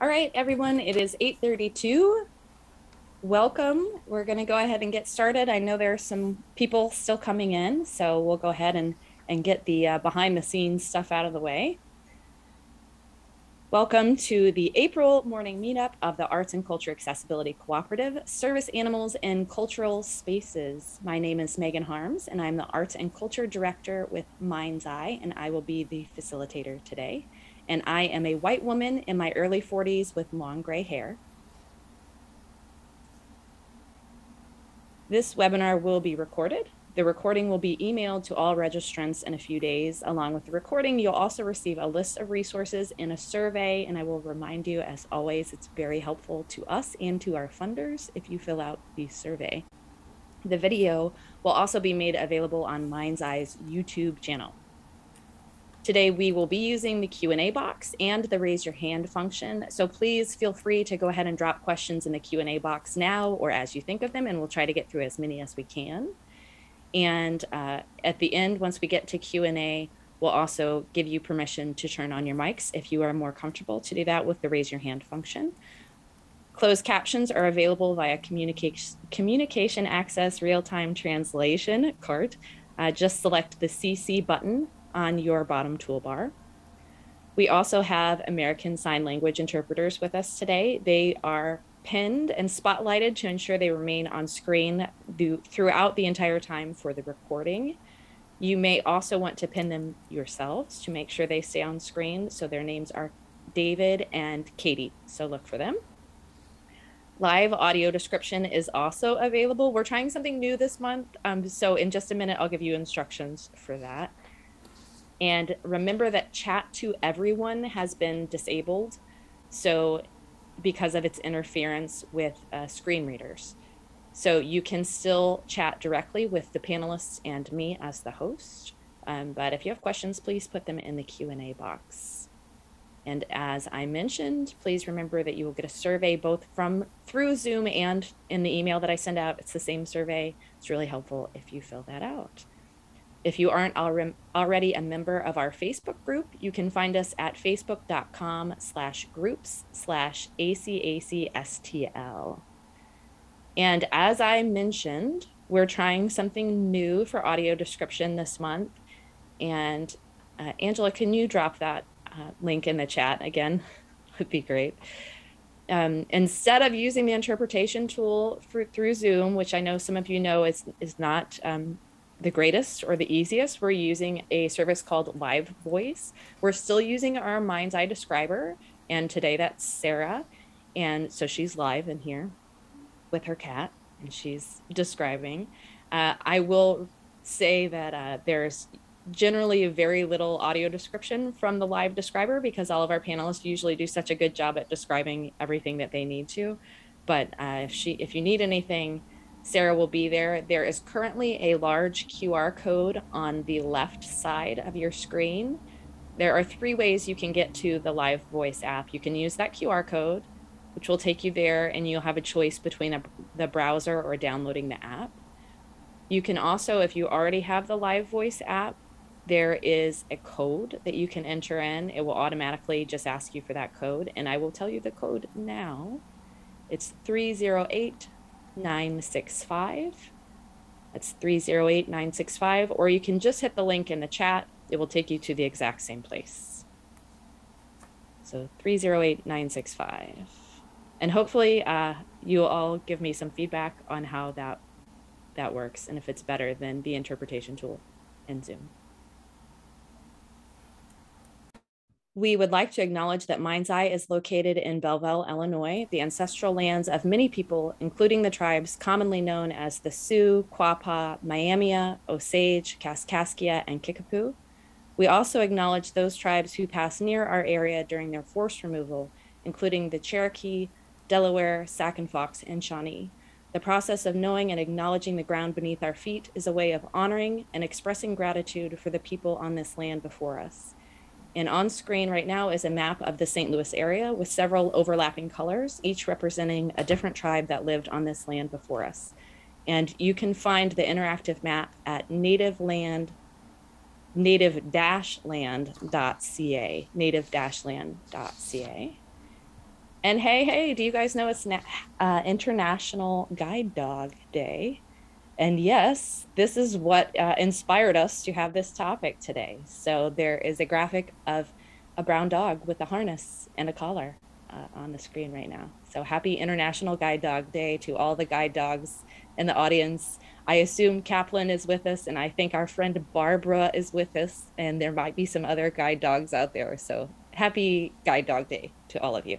All right, everyone, it is 8:32. Welcome. We're going to go ahead and get started. I know there are some people still coming in, so we'll go ahead and, and get the uh, behind the scenes stuff out of the way. Welcome to the April morning meetup of the Arts and Culture Accessibility Cooperative, Service Animals in Cultural Spaces. My name is Megan Harms, and I'm the Arts and Culture Director with MindsEye, and I will be the facilitator today. And I am a white woman in my early 40s with long gray hair. This webinar will be recorded the recording will be emailed to all registrants in a few days. Along with the recording, you'll also receive a list of resources in a survey. And I will remind you, as always, it's very helpful to us and to our funders if you fill out the survey. The video will also be made available on MindsEye's YouTube channel. Today, we will be using the Q&A box and the raise your hand function. So please feel free to go ahead and drop questions in the Q&A box now or as you think of them, and we'll try to get through as many as we can. And uh, at the end, once we get to Q&A, we'll also give you permission to turn on your mics if you are more comfortable to do that with the raise your hand function. Closed captions are available via communication, communication access real-time translation cart. Uh, just select the CC button on your bottom toolbar. We also have American Sign Language interpreters with us today. They are pinned and spotlighted to ensure they remain on screen throughout the entire time for the recording. You may also want to pin them yourselves to make sure they stay on screen. So their names are David and Katie. So look for them. Live audio description is also available. We're trying something new this month. Um, so in just a minute, I'll give you instructions for that. And remember that chat to everyone has been disabled. So because of its interference with uh, screen readers. So you can still chat directly with the panelists and me as the host. Um, but if you have questions, please put them in the Q&A box. And as I mentioned, please remember that you will get a survey both from through Zoom and in the email that I send out. It's the same survey. It's really helpful if you fill that out. If you aren't already a member of our Facebook group, you can find us at facebook.com slash groups slash ACACSTL. And as I mentioned, we're trying something new for audio description this month. And uh, Angela, can you drop that uh, link in the chat again? would be great. Um, instead of using the interpretation tool for, through Zoom, which I know some of you know is, is not um, the greatest or the easiest, we're using a service called Live Voice. We're still using our MindsEye Describer, and today that's Sarah. And so she's live in here with her cat, and she's describing. Uh, I will say that uh, there's generally very little audio description from the live describer because all of our panelists usually do such a good job at describing everything that they need to. But uh, if she, if you need anything, Sarah will be there. There is currently a large QR code on the left side of your screen. There are three ways you can get to the Live Voice app. You can use that QR code, which will take you there, and you'll have a choice between a, the browser or downloading the app. You can also, if you already have the Live Voice app, there is a code that you can enter in. It will automatically just ask you for that code, and I will tell you the code now. It's 308 965. That's 308 965. Or you can just hit the link in the chat, it will take you to the exact same place. So 308 965. And hopefully, uh, you'll all give me some feedback on how that that works and if it's better than the interpretation tool in Zoom. We would like to acknowledge that MindsEye is located in Belleville, Illinois, the ancestral lands of many people, including the tribes commonly known as the Sioux, Quapaw, Myaamia, Osage, Kaskaskia, and Kickapoo. We also acknowledge those tribes who pass near our area during their forced removal, including the Cherokee, Delaware, Sac and Fox, and Shawnee. The process of knowing and acknowledging the ground beneath our feet is a way of honoring and expressing gratitude for the people on this land before us. And on screen right now is a map of the St. Louis area with several overlapping colors, each representing a different tribe that lived on this land before us. And you can find the interactive map at native land native-land.ca, native-land.ca. And hey, hey, do you guys know it's uh, International Guide Dog Day? And yes, this is what uh, inspired us to have this topic today. So there is a graphic of a brown dog with a harness and a collar uh, on the screen right now. So happy International Guide Dog Day to all the guide dogs in the audience. I assume Kaplan is with us, and I think our friend Barbara is with us, and there might be some other guide dogs out there. So happy Guide Dog Day to all of you.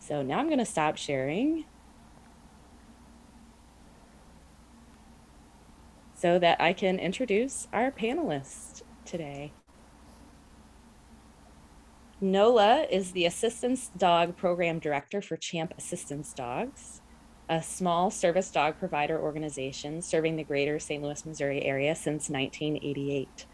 So now I'm going to stop sharing so that I can introduce our panelists today. Nola is the Assistance Dog Program Director for Champ Assistance Dogs, a small service dog provider organization serving the greater St. Louis, Missouri area since 1988.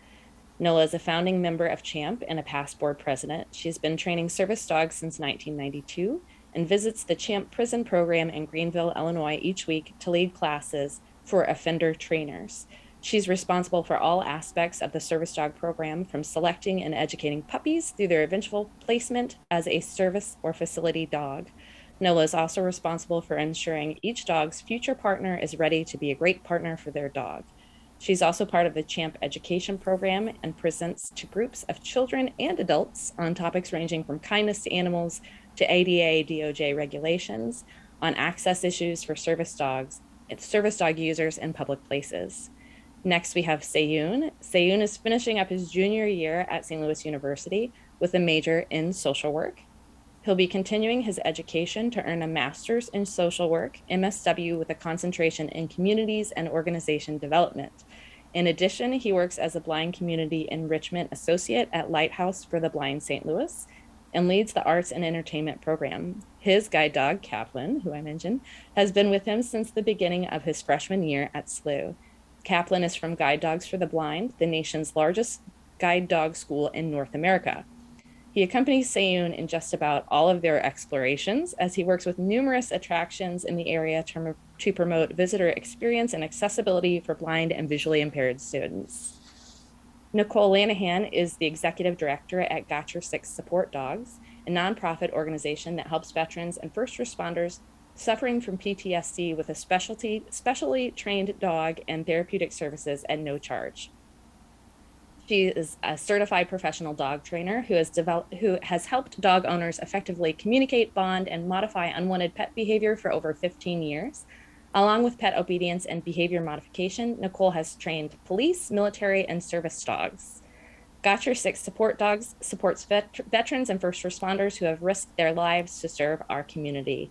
Nola is a founding member of CHAMP and a past board president. She's been training service dogs since 1992 and visits the CHAMP prison program in Greenville, Illinois each week to lead classes for offender trainers. She's responsible for all aspects of the service dog program, from selecting and educating puppies through their eventual placement as a service or facility dog. NOLA is also responsible for ensuring each dog's future partner is ready to be a great partner for their dog. She's also part of the CHAMP education program and presents to groups of children and adults on topics ranging from kindness to animals to ADA DOJ regulations on access issues for service dogs, service dog users in public places. Next, we have Seyoon. Seyoon is finishing up his junior year at St. Louis University with a major in social work. He'll be continuing his education to earn a master's in social work, MSW, with a concentration in communities and organization development. In addition, he works as a blind community enrichment associate at Lighthouse for the Blind St. Louis and leads the arts and entertainment program. His guide dog, Kaplan, who I mentioned, has been with him since the beginning of his freshman year at SLU. Kaplan is from Guide Dogs for the Blind, the nation's largest guide dog school in North America. He accompanies Seyoon in just about all of their explorations as he works with numerous attractions in the area to promote visitor experience and accessibility for blind and visually impaired students. Nicole Lanahan is the executive director at Got Your Six Support Dogs, a nonprofit organization that helps veterans and first responders suffering from PTSD with a specialty, specially trained dog and therapeutic services at no charge. She is a certified professional dog trainer who has developed who has helped dog owners effectively communicate, bond, and modify unwanted pet behavior for over 15 years. Along with pet obedience and behavior modification, Nicole has trained police, military, and service dogs. Got Your Six Support Dogs supports vet- veterans and first responders who have risked their lives to serve our community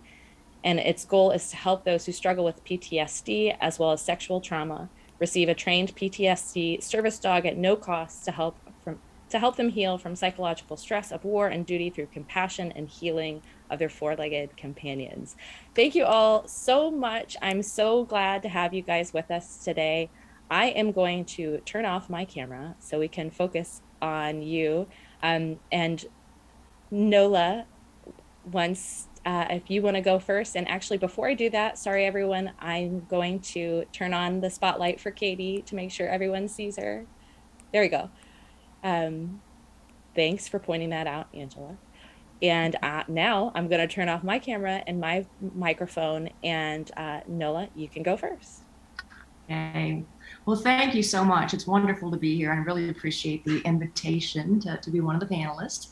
and its goal is to help those who struggle with PTSD as well as sexual trauma receive a trained PTSD service dog at no cost to help from to help them heal from psychological stress of war and duty through compassion and healing of their four-legged companions. Thank you all so much. I'm so glad to have you guys with us today. I am going to turn off my camera so we can focus on you. Um, and Nola, once uh, if you want to go first. And actually, before I do that, sorry everyone, I'm going to turn on the spotlight for Katie to make sure everyone sees her. There we go. Um, thanks for pointing that out, Angela. And uh, now I'm going to turn off my camera and my microphone. And uh, Nola, you can go first. Okay. Well, thank you so much. It's wonderful to be here. I really appreciate the invitation to, to be one of the panelists.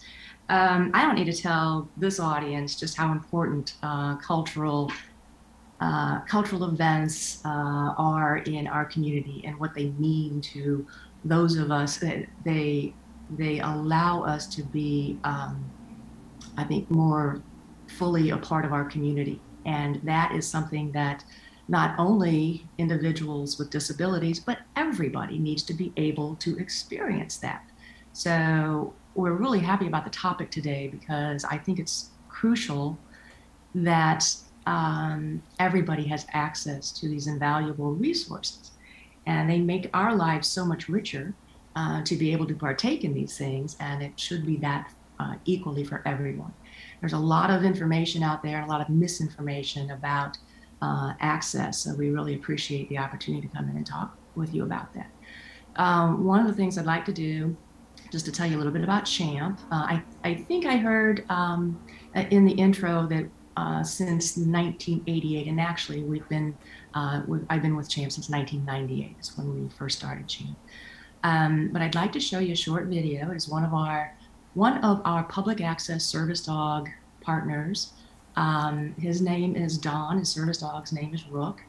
Um, I don't need to tell this audience just how important uh, cultural uh, cultural events uh, are in our community and what they mean to those of us. That they they allow us to be, um, I think, more fully a part of our community, and that is something that not only individuals with disabilities, but everybody needs to be able to experience that. So we're really happy about the topic today because I think it's crucial that um, everybody has access to these invaluable resources. And they make our lives so much richer uh, to be able to partake in these things. And it should be that uh, equally for everyone. There's a lot of information out there, a lot of misinformation about uh, access. So we really appreciate the opportunity to come in and talk with you about that. Um, one of the things I'd like to do just to tell you a little bit about Champ. Uh, I, I think I heard um, in the intro that uh, since 1988, and actually we've been, uh, we've, I've been with Champ since 1998 is when we first started Champ. Um, but I'd like to show you a short video. It's one of our one of our public access service dog partners. Um, his name is Don. His service dog's name is Rook.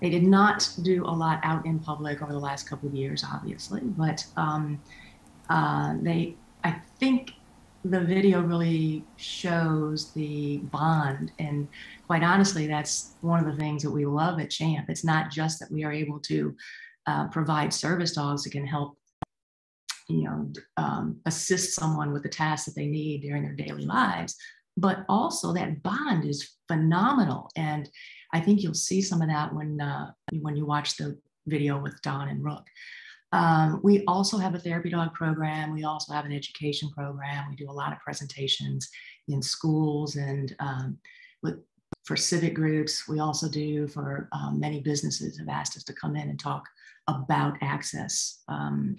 They did not do a lot out in public over the last couple of years, obviously, but um, uh, they, I think the video really shows the bond. And quite honestly, that's one of the things that we love at Champ. It's not just that we are able to uh, provide service dogs that can help you know um, assist someone with the tasks that they need during their daily lives but also that bond is phenomenal. And i think you'll see some of that when uh, when you watch the video with don and rook. Um, we also have a therapy dog program. We also have an education program. We do a lot of presentations in schools and um, with for civic groups. We also do for um, many businesses have asked us to come in and talk about access um,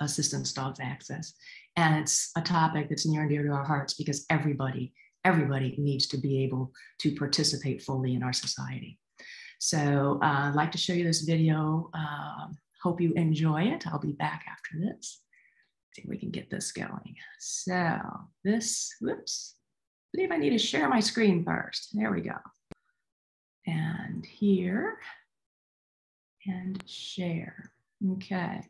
assistance dogs access. And it's a topic that's near and dear to our hearts because everybody, everybody needs to be able to participate fully in our society. So uh, I'd like to show you this video. Uh, hope you enjoy it. I'll be back after this. See if we can get this going. So this, whoops, I believe I need to share my screen first. There we go. And here, and share. Okay.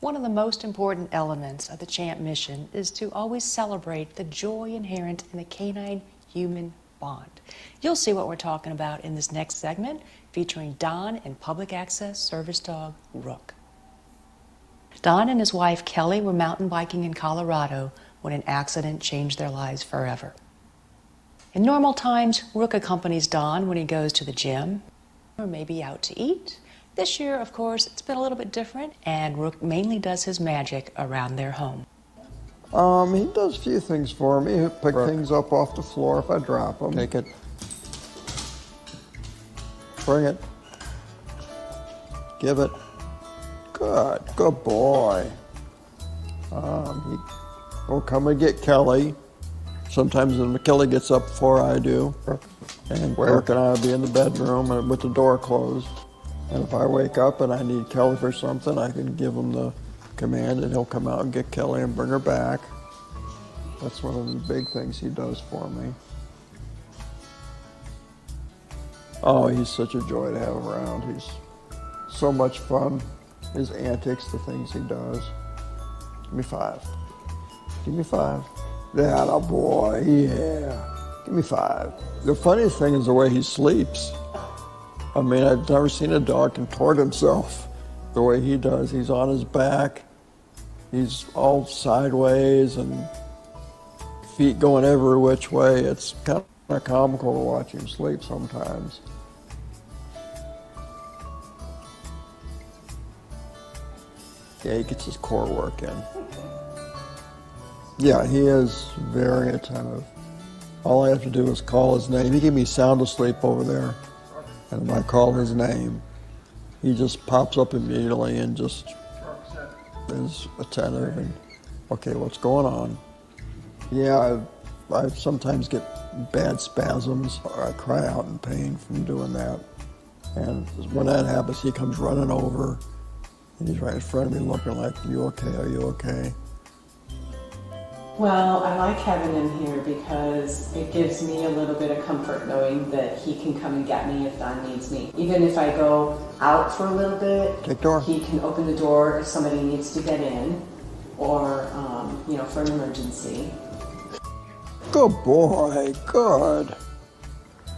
One of the most important elements of the CHAMP mission is to always celebrate the joy inherent in the canine human bond. You'll see what we're talking about in this next segment featuring Don and public access service dog Rook. Don and his wife Kelly were mountain biking in Colorado when an accident changed their lives forever. In normal times, Rook accompanies Don when he goes to the gym or maybe out to eat this year, of course, it's been a little bit different, and Rook mainly does his magic around their home. Um, he does a few things for me. He'll pick Rook. things up off the floor if I drop them. Take it. Bring it. Give it. Good, good boy. Um, he will come and get Kelly. Sometimes when Kelly gets up before I do. And Where? Rook and I will be in the bedroom with the door closed. And if I wake up and I need Kelly for something, I can give him the command and he'll come out and get Kelly and bring her back. That's one of the big things he does for me. Oh, he's such a joy to have around. He's so much fun. His antics, the things he does. Give me five. Give me five. That a boy, yeah. Give me five. The funniest thing is the way he sleeps. I mean, I've never seen a dog contort himself the way he does. He's on his back, he's all sideways, and feet going every which way. It's kind of comical to watch him sleep sometimes. Yeah, he gets his core work in. Yeah, he is very attentive. All I have to do is call his name. He gave me sound asleep over there. And when I call his name, he just pops up immediately and just is attentive and, okay, what's going on? Yeah, I, I sometimes get bad spasms or I cry out in pain from doing that. And when that happens, he comes running over and he's right in front of me looking like, you okay, are you okay? Well, I like having him here because it gives me a little bit of comfort knowing that he can come and get me if Don needs me. Even if I go out for a little bit, door. he can open the door if somebody needs to get in or, um, you know, for an emergency. Good boy, good.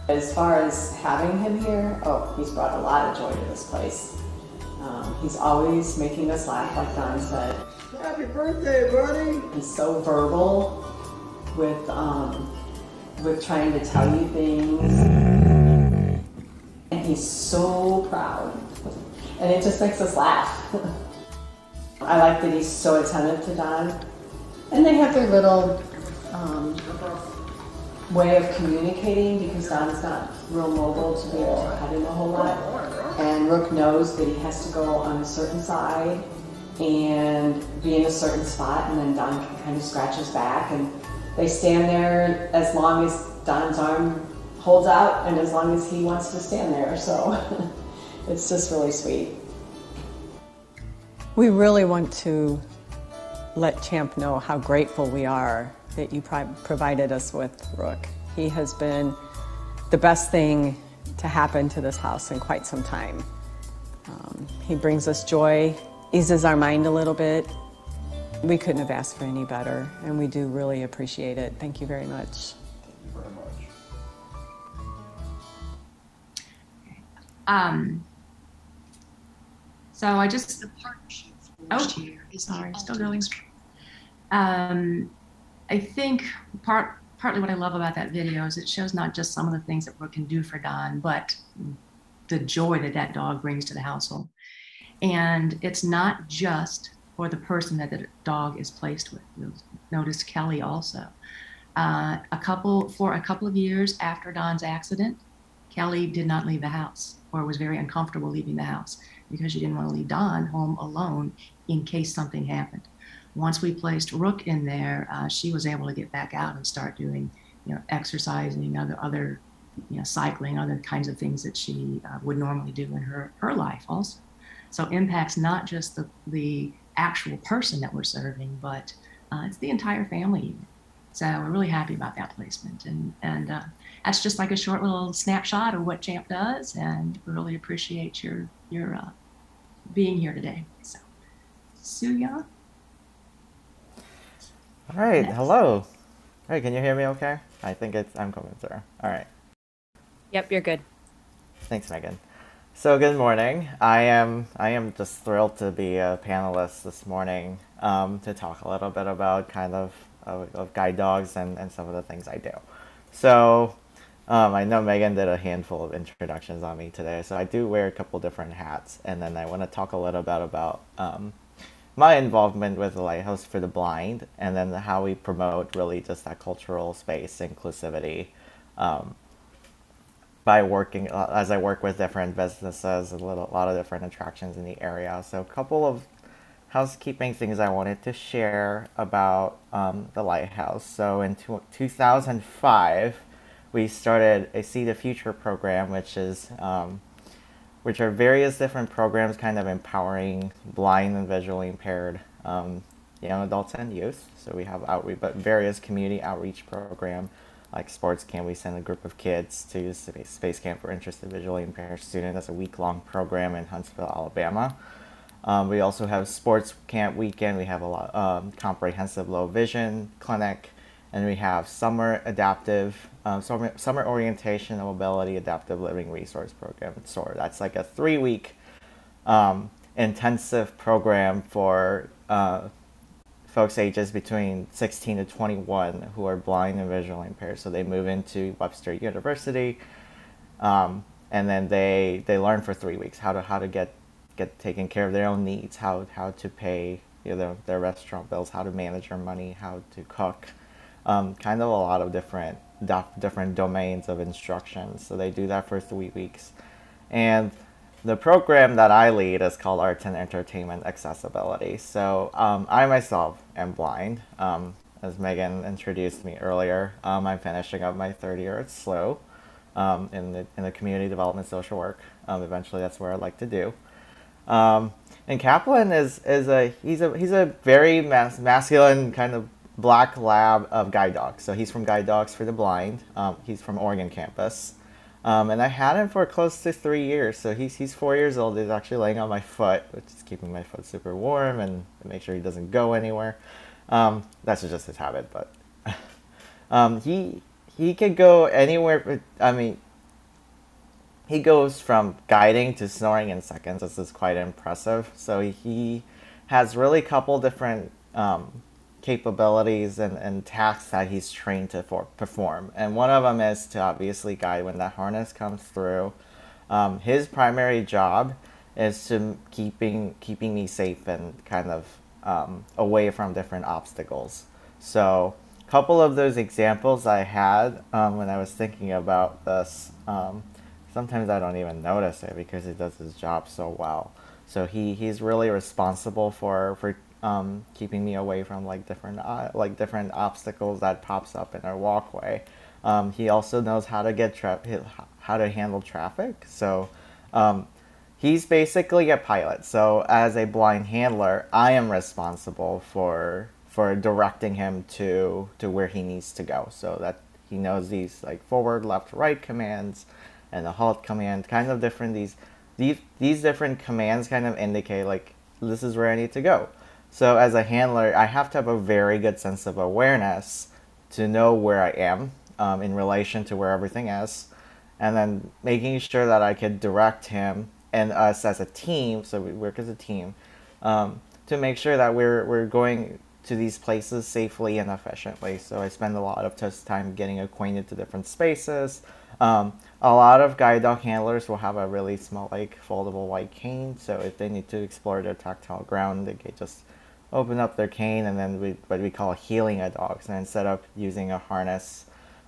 As far as having him here, oh, he's brought a lot of joy to this place. Um, he's always making us laugh, like Don said. Happy birthday, buddy. He's so verbal with um, with trying to tell you things. And he's so proud. And it just makes us laugh. I like that he's so attentive to Don. And they have their little um, way of communicating because Don's not real mobile to be able to pet him a whole lot. And Rook knows that he has to go on a certain side and be in a certain spot, and then Don can kind of scratch his back, and they stand there as long as Don's arm holds out and as long as he wants to stand there. So it's just really sweet. We really want to let Champ know how grateful we are that you provided us with Rook. He has been the best thing to happen to this house in quite some time. Um, he brings us joy, eases our mind a little bit. We couldn't have asked for any better, and we do really appreciate it. Thank you very much. Thank you very much. Um, so I just The partnership Oh, forged here is the sorry, still going. strength. Um, I think part partly what I love about that video is it shows not just some of the things that Rook can do for Don, but the joy that that dog brings to the household. And it's not just for the person that the dog is placed with. You'll notice Kelly also. Uh, a couple for a couple of years after Don's accident, Kelly did not leave the house or was very uncomfortable leaving the house because she didn't want to leave Don home alone in case something happened. Once we placed Rook in there, uh, she was able to get back out and start doing, you know, exercising, other other, you know, cycling, other kinds of things that she uh, would normally do in her her life also. So impacts not just the the actual person that we're serving, but uh, it's the entire family unit. So we're really happy about that placement, and and uh, that's just like a short little snapshot of what Champ does, and we really appreciate your your uh, being here today. So, Seyoon. All right, Next. hello. Hey, can you hear me okay? I think it's I'm coming through. All right. Yep, you're good. Thanks, Megan. So good morning. I am I am just thrilled to be a panelist this morning um, to talk a little bit about kind of of, of guide dogs and, and some of the things I do. So um, I know Megan did a handful of introductions on me today, so I do wear a couple different hats, and then I want to talk a little bit about um, my involvement with the Lighthouse for the Blind, and then how we promote really just that cultural space inclusivity. Um, by working uh, as I work with different businesses, a little, lot of different attractions in the area. So a couple of housekeeping things I wanted to share about um, the lighthouse. So in two 2005, we started a See the Future program, which is um, which are various different programs, kind of empowering blind and visually impaired um, young adults and youth. So we have outreach, but various community outreach program like sports camp. We send a group of kids to space, camp for interested visually impaired students. That's a week long program in Huntsville, Alabama. Um, we also have sports camp weekend. We have a lot um, comprehensive low vision clinic, and we have summer adaptive, um, summer, summer orientation and mobility adaptive living resource program. So that's like a three week um, intensive program for uh, folks ages between 16 to 21 who are blind and visually impaired. So they move into Webster University, um, and then they they learn for three weeks how to how to get get taken care of their own needs, how how to pay you know, their, their restaurant bills, how to manage their money, how to cook, um, kind of a lot of different different domains of instruction. So they do that for three weeks, and the program that I lead is called Arts and Entertainment Accessibility. So um, I myself am blind. Um, as Megan introduced me earlier, um, I'm finishing up my third year at SLU um, in the in the community development social work. Um, eventually, that's where I'd like to do. Um, and Kaplan is is a he's a he's a very mas- masculine kind of black lab of guide dogs. So he's from Guide Dogs for the Blind. he's from Oregon campus. Um, and I had him for close to three years. So he's, he's four years old. He's actually laying on my foot, which is keeping my foot super warm and make sure he doesn't go anywhere. Um, that's just his habit, but um, he he could go anywhere. I mean, he goes from guiding to snoring in seconds. This is quite impressive. So he has really a couple different um, capabilities and, and tasks that he's trained to for, perform. And one of them is to obviously guide when that harness comes through. Um, his primary job is to keeping keeping me safe and kind of um, away from different obstacles. So a couple of those examples I had um, when I was thinking about this. Um, sometimes I don't even notice it because he does his job so well. So he, he's really responsible for for um, keeping me away from like different uh, like different obstacles that pops up in our walkway. Um, he also knows how to get tra- how to handle traffic. So um, he's basically a pilot. So as a blind handler, I am responsible for for directing him to to where he needs to go. So that he knows these like forward, left, right commands, and the halt command. Kind of different. These these these different commands kind of indicate like this is where I need to go. So as a handler, I have to have a very good sense of awareness to know where I am um, in relation to where everything is, and then making sure that I could direct him and us as a team. So we work as a team um, to make sure that we're we're going to these places safely and efficiently. So I spend a lot of time getting acquainted to different spaces. Um, a lot of guide dog handlers will have a really small, like foldable white cane. So if they need to explore their tactile ground, they can just open up their cane and then we, what we call heeling a dog. So instead of using a harness,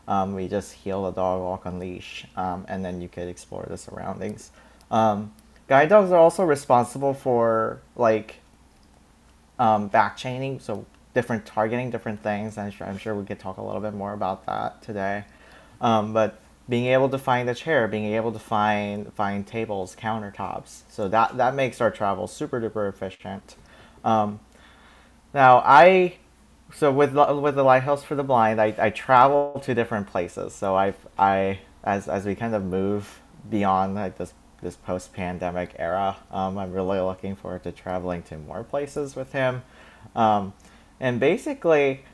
um, we just heel the dog, walk on leash, um, and then you could explore the surroundings. Um, guide dogs are also responsible for like um, back chaining, so different targeting, different things. I'm I'm sure we could talk a little bit more about that today. Um, but being able to find a chair, being able to find find tables, countertops, so that that makes our travel super duper efficient. Now I, so with with the Lighthouse for the Blind, I, I travel to different places. So I I as as we kind of move beyond like this this post pandemic era, um, I'm really looking forward to traveling to more places with him. Um, and basically,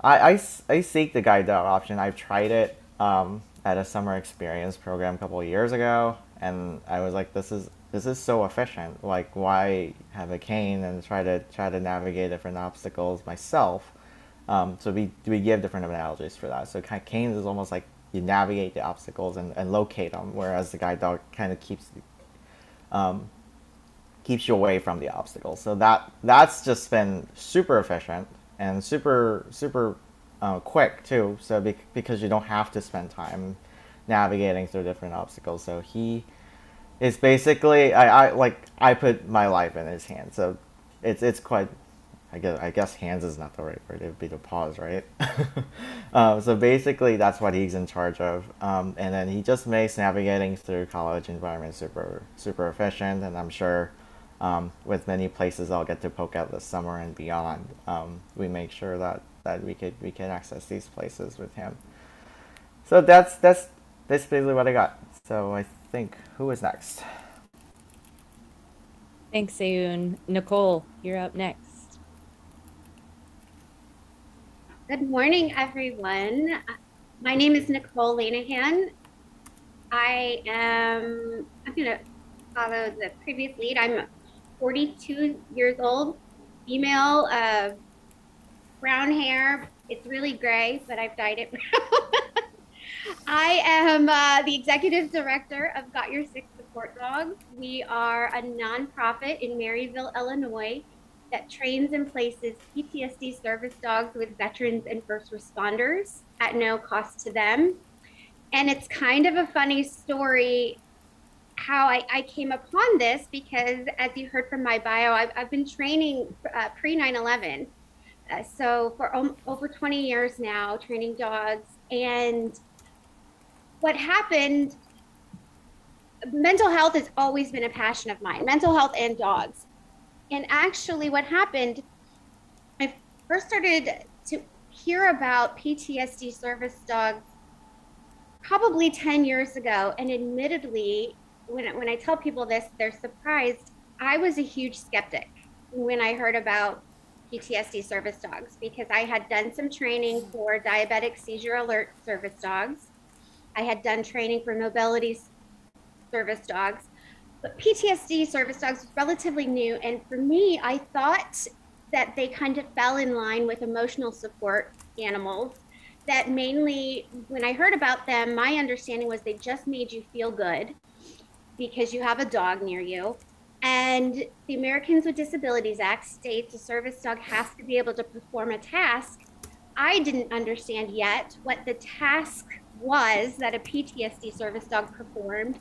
I, I, I seek the guide dog option. I've tried it um, at a summer experience program a couple years ago, and I was like, this is this is so efficient. Like, why have a cane and try to try to navigate different obstacles myself? Um, so we we give different analogies for that. So kind of canes is almost like you navigate the obstacles and, and locate them, whereas the guide dog kind of keeps um, keeps you away from the obstacles. So that that's just been super efficient and super super uh, quick too. So be- because you don't have to spend time navigating through different obstacles. So he it's basically I, I like I put my life in his hands. So it's it's quite I guess I guess hands is not the right word. It would be the paws, right? um, so basically, that's what he's in charge of, um, and then he just makes navigating through college environment super super efficient. And I'm sure um, with many places I'll get to poke out this summer and beyond, um, we make sure that that we could we can access these places with him. So that's that's basically what I got. So I think who is next? Thanks, Seyoon. Nicole, you're up next. Good morning, everyone. My name is Nicole Lanahan. I am, I'm going to follow the previous lead. I'm 42 years old, female, uh, brown hair. It's really gray, but I've dyed it brown. I am uh, the executive director of Got Your Six Support Dogs. We are a nonprofit in Maryville, Illinois, that trains and places PTSD service dogs with veterans and first responders at no cost to them. And it's kind of a funny story how I, I came upon this because, as you heard from my bio, I've, I've been training uh, pre 9 11. Uh, so, for om- over 20 years now, training dogs. And what happened mental health has always been a passion of mine mental health and dogs. And actually what happened i first started to hear about ptsd service dogs probably 10 years ago. And admittedly when, when i tell people this they're surprised. I was a huge skeptic when i heard about ptsd service dogs because i had done some training for diabetic seizure alert service dogs I had done training for mobility service dogs. But PTSD service dogs was relatively new. And for me, I thought that they kind of fell in line with emotional support animals. That mainly, when I heard about them, my understanding was they just made you feel good because you have a dog near you. And the Americans with Disabilities Act states a service dog has to be able to perform a task. I didn't understand yet what the task was that a PTSD service dog performed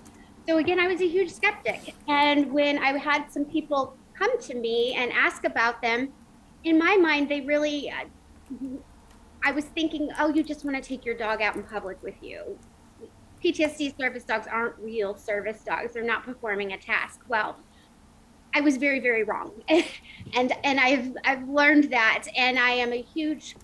So again, I was a huge skeptic. And when I had some people come to me and ask about them, in my mind, they really, I was thinking, oh, you just want to take your dog out in public with you. PTSD service dogs aren't real service dogs. They're not performing a task. Well, I was very, very wrong. and and I've I've learned that and I am a huge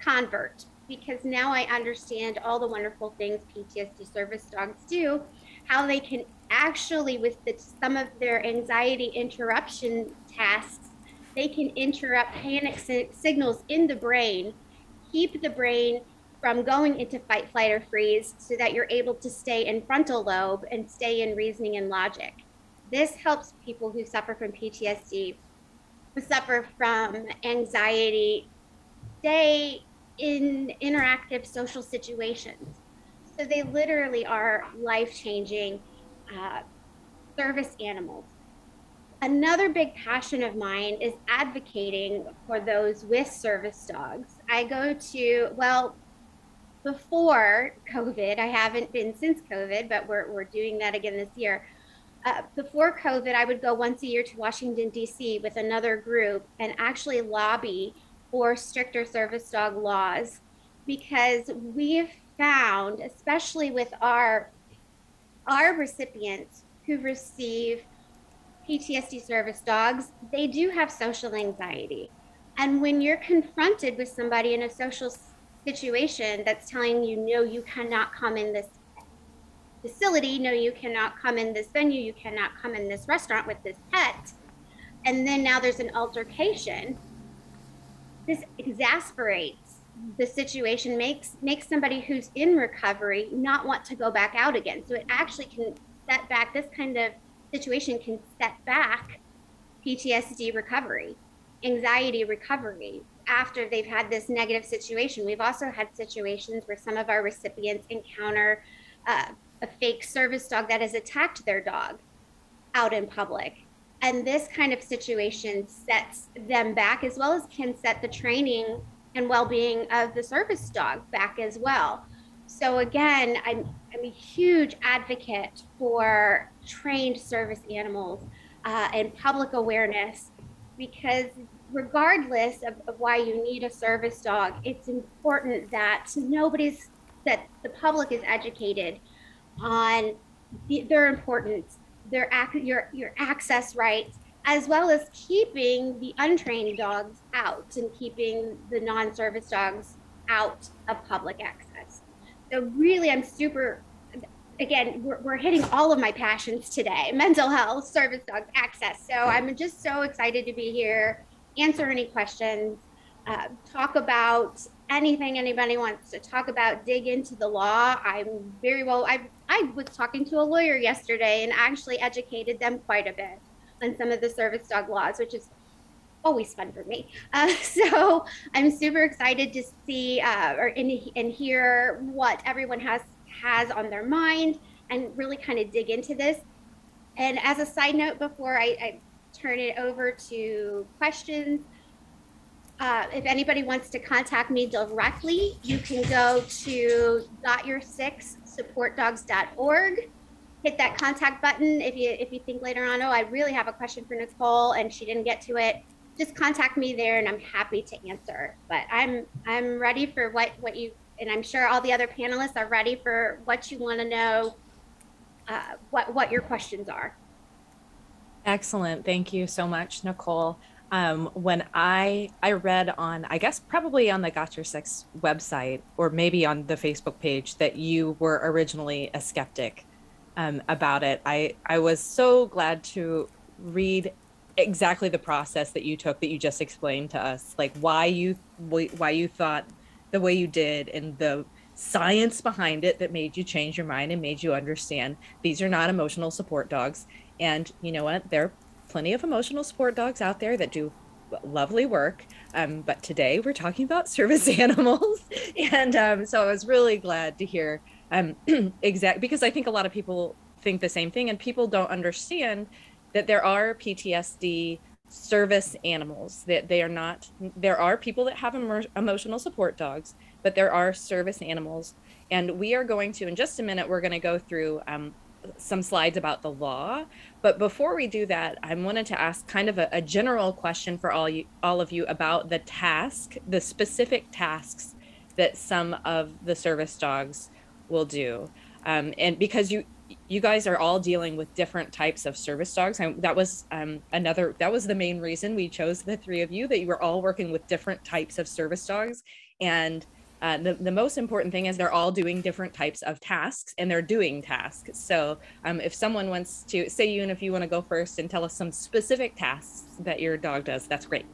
convert because now I understand all the wonderful things PTSD service dogs do, how they can actually with the, some of their anxiety interruption tasks, they can interrupt panic si- signals in the brain, keep the brain from going into fight, flight, or freeze so that you're able to stay in frontal lobe and stay in reasoning and logic. This helps people who suffer from PTSD, who suffer from anxiety, stay in interactive social situations. So they literally are life changing uh, service animals. Another big passion of mine is advocating for those with service dogs. I go to, well, before COVID, I haven't been since COVID, but we're, we're doing that again this year. Uh, before COVID, I would go once a year to Washington, D.C. with another group and actually lobby for stricter service dog laws because we've found, especially with our, our recipients who receive PTSD service dogs, they do have social anxiety. And when you're confronted with somebody in a social situation that's telling you, no, you cannot come in this facility, no, you cannot come in this venue, you cannot come in this restaurant with this pet, and then now there's an altercation, this exasperates the situation, makes makes somebody who's in recovery not want to go back out again. So it actually can set back this kind of situation can set back PTSD recovery, anxiety recovery, after they've had this negative situation. We've also had situations where some of our recipients encounter uh, a fake service dog that has attacked their dog out in public. And this kind of situation sets them back as well as can set the training and well being of the service dog back as well. So, again, I'm, I'm a huge advocate for trained service animals uh, and public awareness because regardless of, of why you need a service dog, it's important that nobody's that the public is educated on the, their importance, their your your access rights, as well as keeping the untrained dogs out and keeping the non-service dogs out of public access. So really, I'm super. Again, we're, we're hitting all of my passions today: mental health, service dog access. So I'm just so excited to be here answer any questions, uh, talk about anything anybody wants to talk about, dig into the law. I'm very well, I, I was talking to a lawyer yesterday and actually educated them quite a bit on some of the service dog laws, which is always fun for me. Uh, so I'm super excited to see uh, or and, hear what everyone has has on their mind and really kind of dig into this. And as a side note, before I, I turn it over to questions. Uh, if anybody wants to contact me directly, you can go to gotyour6supportdogs.org. Hit that contact button if you if you think later on, oh, I really have a question for Nicole and she didn't get to it. Just contact me there, and I'm happy to answer. But I'm I'm ready for what what you and I'm sure all the other panelists are ready for what you want to know, uh, what what your questions are. Excellent. Thank you so much, Nicole. Um, when I I read on, I guess probably on the Got Your Six website or maybe on the Facebook page that you were originally a skeptic um, about it, I I was so glad to read exactly the process that you took that you just explained to us, like why you why you thought the way you did and the science behind it that made you change your mind and made you understand these are not emotional support dogs and you know what? There are plenty of emotional support dogs out there that do lovely work. Um, but today we're talking about service animals. and um, so I was really glad to hear um, exact because I think a lot of people think the same thing and people don't understand that there are PTSD service animals that they are not there are people that have emo- emotional support dogs but there are service animals and we are going to in just a minute we're going to go through um, some slides about the law. But before we do that, I wanted to ask kind of a, a general question for all you, all of you about the task, the specific tasks that some of the service dogs will do. Um, and because you you guys are all dealing with different types of service dogs and that was um, another that was the main reason we chose the three of you that you were all working with different types of service dogs and uh, the, the most important thing is they're all doing different types of tasks and they're doing tasks so um, if someone wants to Seyoon and if you want to go first and tell us some specific tasks that your dog does that's great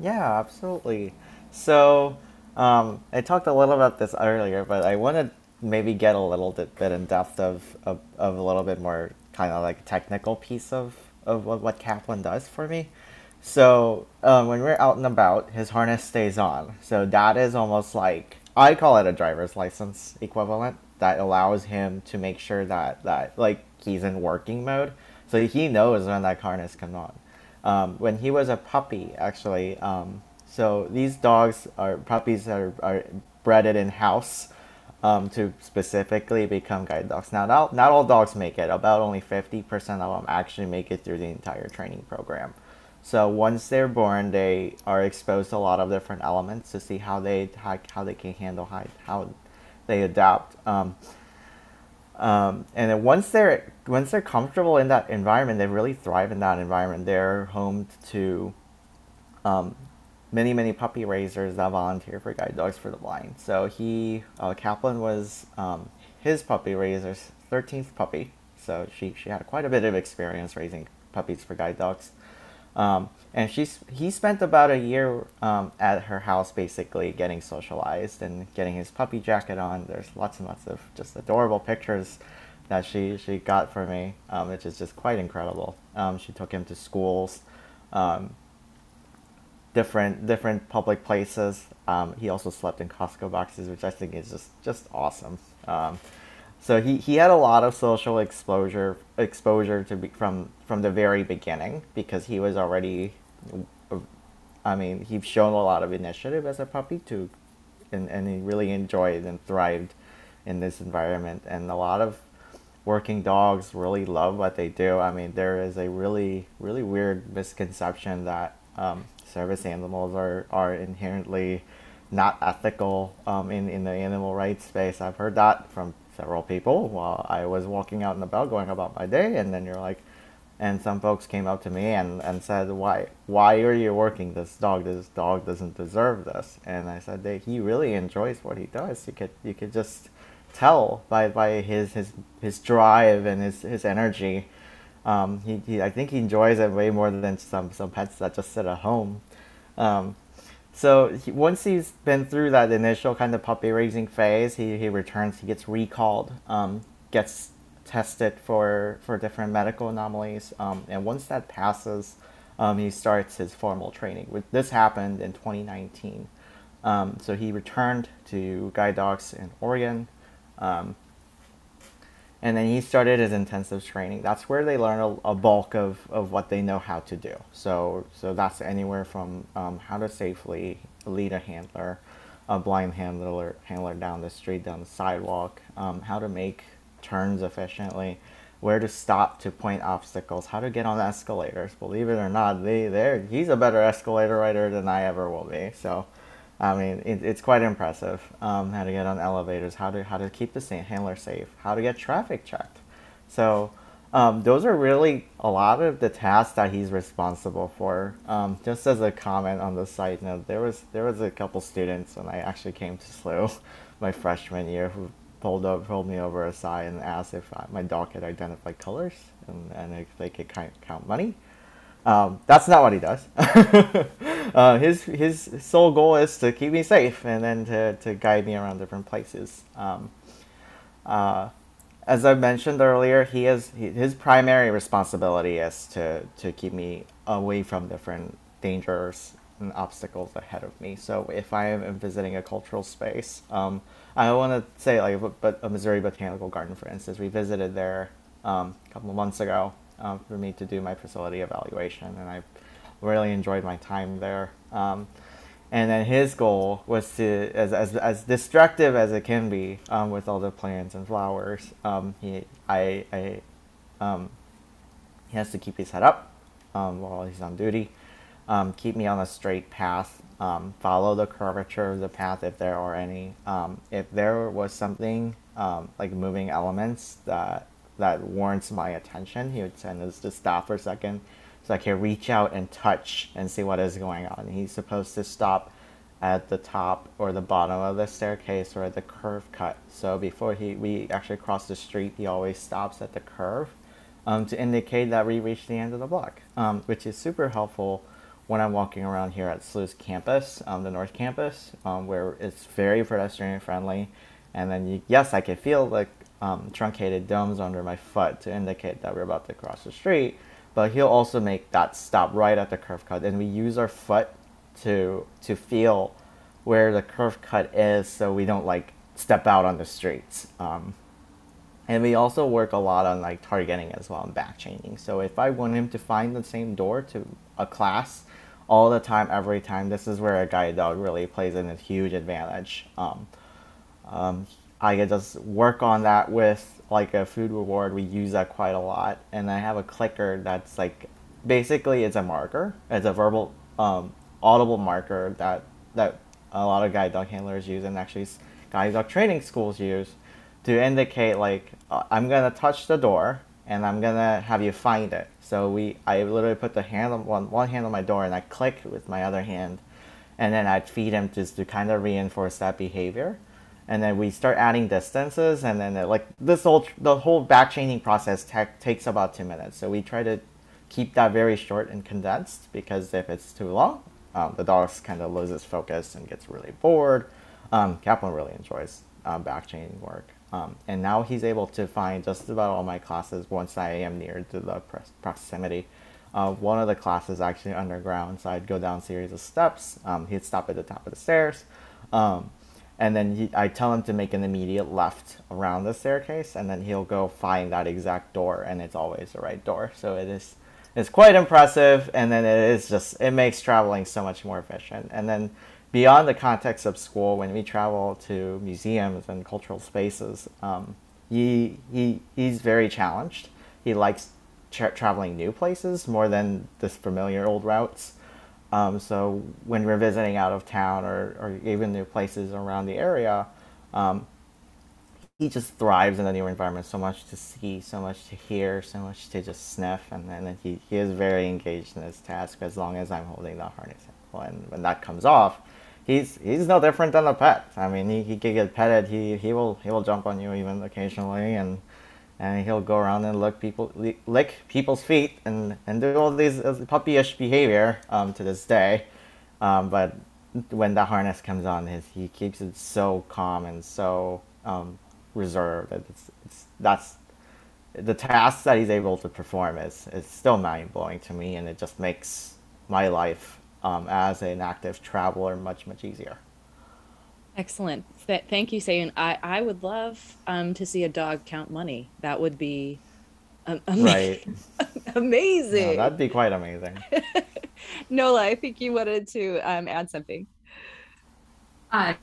yeah absolutely so um, i talked a little about this earlier but i want to maybe get a little bit, in depth of, of, of a little bit more kind of like technical piece of, of what Kaplan does for me. So um, when we're out and about, his harness stays on. So that is almost like I call it a driver's license equivalent that allows him to make sure that that like he's in working mode. So he knows when that harness comes on. Um, when he was a puppy, actually, um, so these dogs are puppies are, are bred in house um, to specifically become guide dogs. Now, not, not all dogs make it. About only 50% of them actually make it through the entire training program. So once they're born, they are exposed to a lot of different elements to see how they how, how they can handle how, how they adapt. Um, um, and then once they're once they're comfortable in that environment, they really thrive in that environment. They're home to um, many many puppy raisers that volunteer for guide dogs for the blind. So he uh, Kaplan was um, his puppy raiser's 13th puppy. So she she had quite a bit of experience raising puppies for guide dogs. Um, and she's he spent about a year um, at her house basically getting socialized and getting his puppy jacket on. There's lots and lots of just adorable pictures that she she got for me, um, which is just quite incredible. Um, she took him to schools. Um, different different public places. Um, he also slept in Costco boxes, which I think is just just awesome. So he, he had a lot of social exposure exposure to be, from from the very beginning because he was already, I mean, he's shown a lot of initiative as a puppy too, and and he really enjoyed and thrived in this environment. And a lot of working dogs really love what they do. I mean, there is a really really weird misconception that um, service animals are, are inherently not ethical um, in, in the animal rights space. I've heard that from several people while I was walking out and about going about my day and then you're like and some folks came up to me and, and said why why are you working this dog? This dog doesn't deserve this. And I said that he really enjoys what he does. You could you could just tell by, by his, his his drive and his, his energy. Um, he, he, I think he enjoys it way more than some, some pets that just sit at home. Um, so he, once he's been through that initial kind of puppy raising phase, he, he returns, he gets recalled, um, gets tested for, for different medical anomalies. Um, and once that passes, um, he starts his formal training. This happened in 2019. Um, so he returned to guide dogs in Oregon. And then he started his intensive training. That's where they learn a, a, bulk of, of what they know how to do. So so that's anywhere from um, how to safely lead a handler, a blind handler handler down the street, down the sidewalk, um, how to make turns efficiently, where to stop to point obstacles, how to get on escalators. Believe it or not, they they he's a better escalator rider than I ever will be. So I mean, it, it's quite impressive um, how to get on elevators, how to how to keep the handler safe, how to get traffic checked. So um, those are really a lot of the tasks that he's responsible for. Um, just as a comment on the side note, there was there was a couple students when I actually came to SLU my freshman year who pulled up pulled me over aside and asked if I, my dog could identify colors and, and if they could count money. Um, that's not what he does. uh, his his sole goal is to keep me safe and then to, to guide me around different places. Um, uh, as I mentioned earlier, he is he, his primary responsibility is to to keep me away from different dangers and obstacles ahead of me. So if I am visiting a cultural space, um, I want to say like but a Missouri Botanical Garden, for instance, we visited there um, a couple of months ago um, for me to do my facility evaluation, and I really enjoyed my time there. Um, and then his goal was to as as, as destructive as it can be um, with all the plants and flowers. Um, he I I um, he has to keep his head up um, while he's on duty. Keep me on a straight path. Follow the curvature of the path if there are any. If there was something like moving elements that that warrants my attention, he would send us to stop for a second so I can reach out and touch and see what is going on. He's supposed to stop at the top or the bottom of the staircase or at the curb cut. So before he we actually cross the street, he always stops at the curve um, to indicate that we reached the end of the block, um, which is super helpful when I'm walking around here at SLU's campus, um, the North Campus, um, where it's very pedestrian friendly. And then, you, yes, I can feel the um, truncated domes under my foot to indicate that we're about to cross the street. But he'll also make that stop right at the curb cut, and we use our foot to to feel where the curb cut is, so we don't like step out on the streets. Um, and we also work a lot on like targeting as well and back chaining. So if I want him to find the same door to a class all the time, every time, this is where a guide dog really plays in a huge advantage. Um, um, I can just work on that with like a food reward. We use that quite a lot, and I have a clicker that's like basically it's a marker. It's a verbal, um, audible marker that that a lot of guide dog handlers use, and actually guide dog training schools use to indicate like uh, I'm gonna touch the door and I'm gonna have you find it. So we, I literally put the hand on one, one hand on my door and I click with my other hand, and then I'd feed him just to kind of reinforce that behavior. And then we start adding distances, and then it, like this whole the whole back chaining process takes about two minutes. So we try to keep that very short and condensed because if it's too long, um, the dog kind of loses focus and gets really bored. Um, Kaplan really enjoys um, back chaining work. Um, and now he's able to find just about all my classes once I am near to the proximity. Uh, one of the classes actually underground, so I'd go down a series of steps. Um, he'd stop at the top of the stairs, um, and then he, I tell him to make an immediate left around the staircase, and then he'll go find that exact door, and it's always the right door. So it is it's quite impressive, and then it is just it makes traveling so much more efficient. And then beyond the context of school, when we travel to museums and cultural spaces, um, he, he, he's very challenged. He likes tra- traveling new places more than this familiar old routes. Um, so when we're visiting out of town or, or even new places around the area, um, he just thrives in the new environment. So much to see, so much to hear, so much to just sniff, and then he, he is very engaged in his task as long as I'm holding the harness. And when that comes off, he's he's no different than a pet. I mean, he, he can get petted. He he will he will jump on you even occasionally, and and he'll go around and lick people lick people's feet and and do all these uh, puppyish behavior um, to this day. Um, but when the harness comes on, his he keeps it so calm and so um, reserved. It's, it's that's the tasks that he's able to perform is is still mind blowing to me, and it just makes my life um, as an active traveler much, much easier. Excellent. Th- thank you, Seyoon. I, I would love um, to see a dog count money. That would be um, right. amazing. No, that'd be quite amazing. Nola, I think you wanted to um, add something. Uh,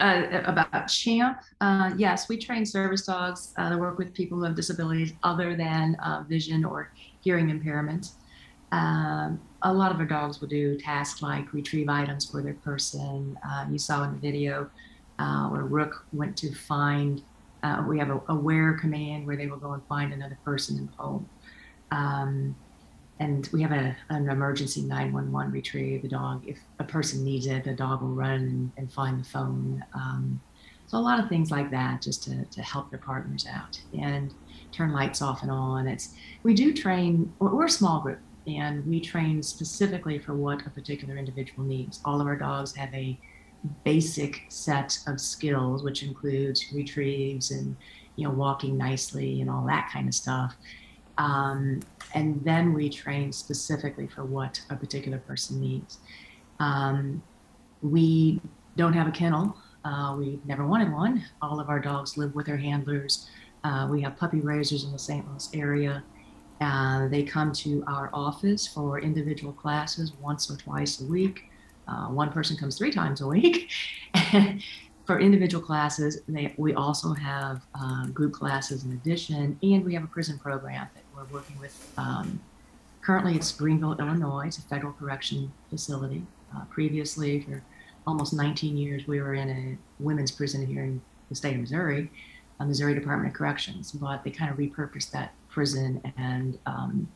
uh, about Champ, uh, yes, we train service dogs uh, that work with people who have disabilities other than uh, vision or hearing impairments. Um, a lot of our dogs will do tasks like retrieve items for their person. Uh, you saw in the video uh, where Rook went to find, uh, we have a, a, where command where they will go and find another person in the home. Um, and we have a, an emergency 911 retrieve the dog. If a person needs it, the dog will run and, find the phone. Um, so a lot of things like that just to, to help their partners out and turn lights off and on. It's, we do train, we're a small group and we train specifically for what a particular individual needs. All of our dogs have a basic set of skills, which includes retrieves and you know walking nicely and all that kind of stuff. Um, and then we train specifically for what a particular person needs. Um, we don't have a kennel. Uh, we never wanted one. All of our dogs live with their handlers. Uh, we have puppy raisers in the St. Louis area. Uh, they come to our office for individual classes once or twice a week. uh, one person comes three times a week. for individual classes, they, we also have uh, group classes in addition, and we have a prison program that we're working with. Um, currently, it's Greenville, Illinois. It's a federal correction facility. Uh, previously, for almost 19 years, we were in a women's prison here in the state of Missouri, Missouri Department of Corrections. But they kind of repurposed that prison, and um,